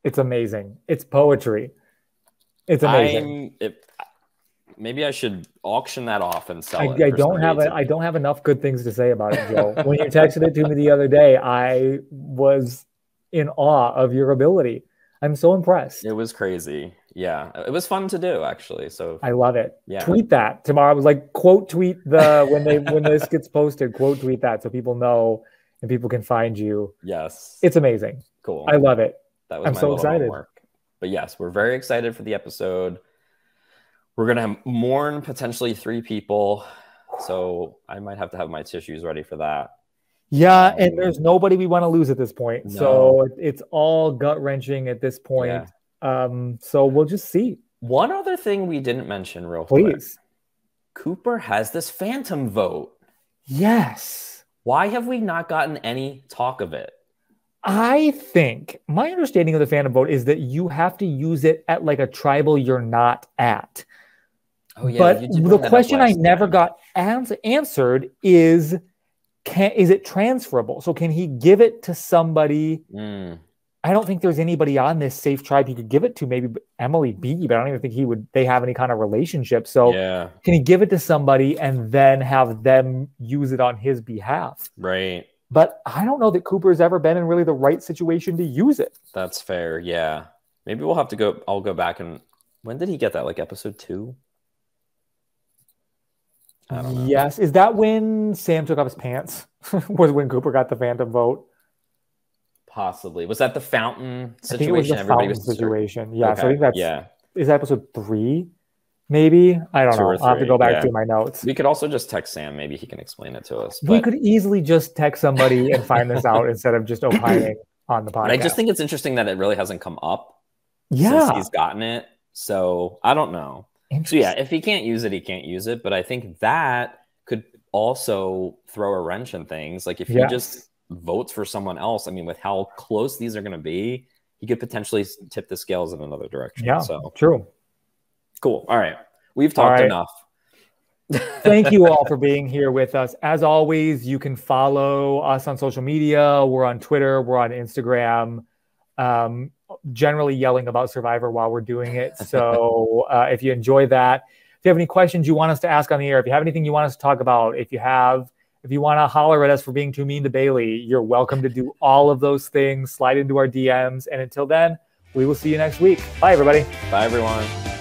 It's amazing. It's poetry. It's amazing. I'm if maybe I should auction that off and sell I, it. I don't have it. I don't have enough good things to say about it, Joe. when you texted it to me the other day, I was in awe of your ability. I'm so impressed. It was crazy. Yeah, it was fun to do actually. So I love it. yeah, Tweet that tomorrow. I was like, quote tweet the when they when this gets posted, quote tweet that so people know and people can find you. yes, It's amazing. cool. I love it. that was I'm my so excited. homework. But yes, we're very excited for the episode. We're gonna mourn potentially three people, so I might have to have my tissues ready for that. Yeah, um, and there's nobody we want to lose at this point. So No. it- it's all gut wrenching at this point. Yeah. Um, so we'll just see. One other thing we didn't mention real quick. Please. Cooper has this phantom vote. Yes. Why have we not gotten any talk of it? I think my understanding of the phantom vote is that you have to use it at like a tribal you're not at. Oh yeah. but you did bring the question I never got ans- answered is can is it transferable? So can he give it to somebody? Mm. I don't think there's anybody on this safe tribe he could give it to. Maybe Emily B, but I don't even think he would. They have any kind of relationship. So Yeah. can he give it to somebody and then have them use it on his behalf? Right. But I don't know that Cooper's ever been in really the right situation to use it. That's fair. Yeah. Maybe we'll have to go. I'll go back and when did he get that? Like episode two? I don't know. Yes, is that when Sam took off his pants? Was when Cooper got the Phantom vote? Possibly. Was that the fountain situation? I think it was situation? the fountain was situation. Yeah, so I think that's yeah. is that episode three, maybe. I don't Two know. I'll have to go back yeah. through my notes. We could also just text Sam. Maybe he can explain it to us. we could easily just text somebody and find this out instead of just opining on the podcast. but I just think it's interesting that it really hasn't come up yeah, since he's gotten it. So I don't know. So yeah, if he can't use it, he can't use it. But I think that could also throw a wrench in things. Like if Yes. just votes for someone else, I mean, with how close these are going to be, he could potentially tip the scales in another direction. yeah, So true. cool. All right, we've talked right. enough. Thank you all for being here with us. As always, you can follow us on social media. We're on Twitter, we're on Instagram. Um, generally yelling about Survivor while we're doing it. So uh, if you enjoy that, if you have any questions you want us to ask on the air, if you have anything you want us to talk about, if you have, if you want to holler at us for being too mean to Bailey, you're welcome to do all of those things. Slide into our DMs. And until then, we will see you next week. Bye, everybody. Bye, everyone.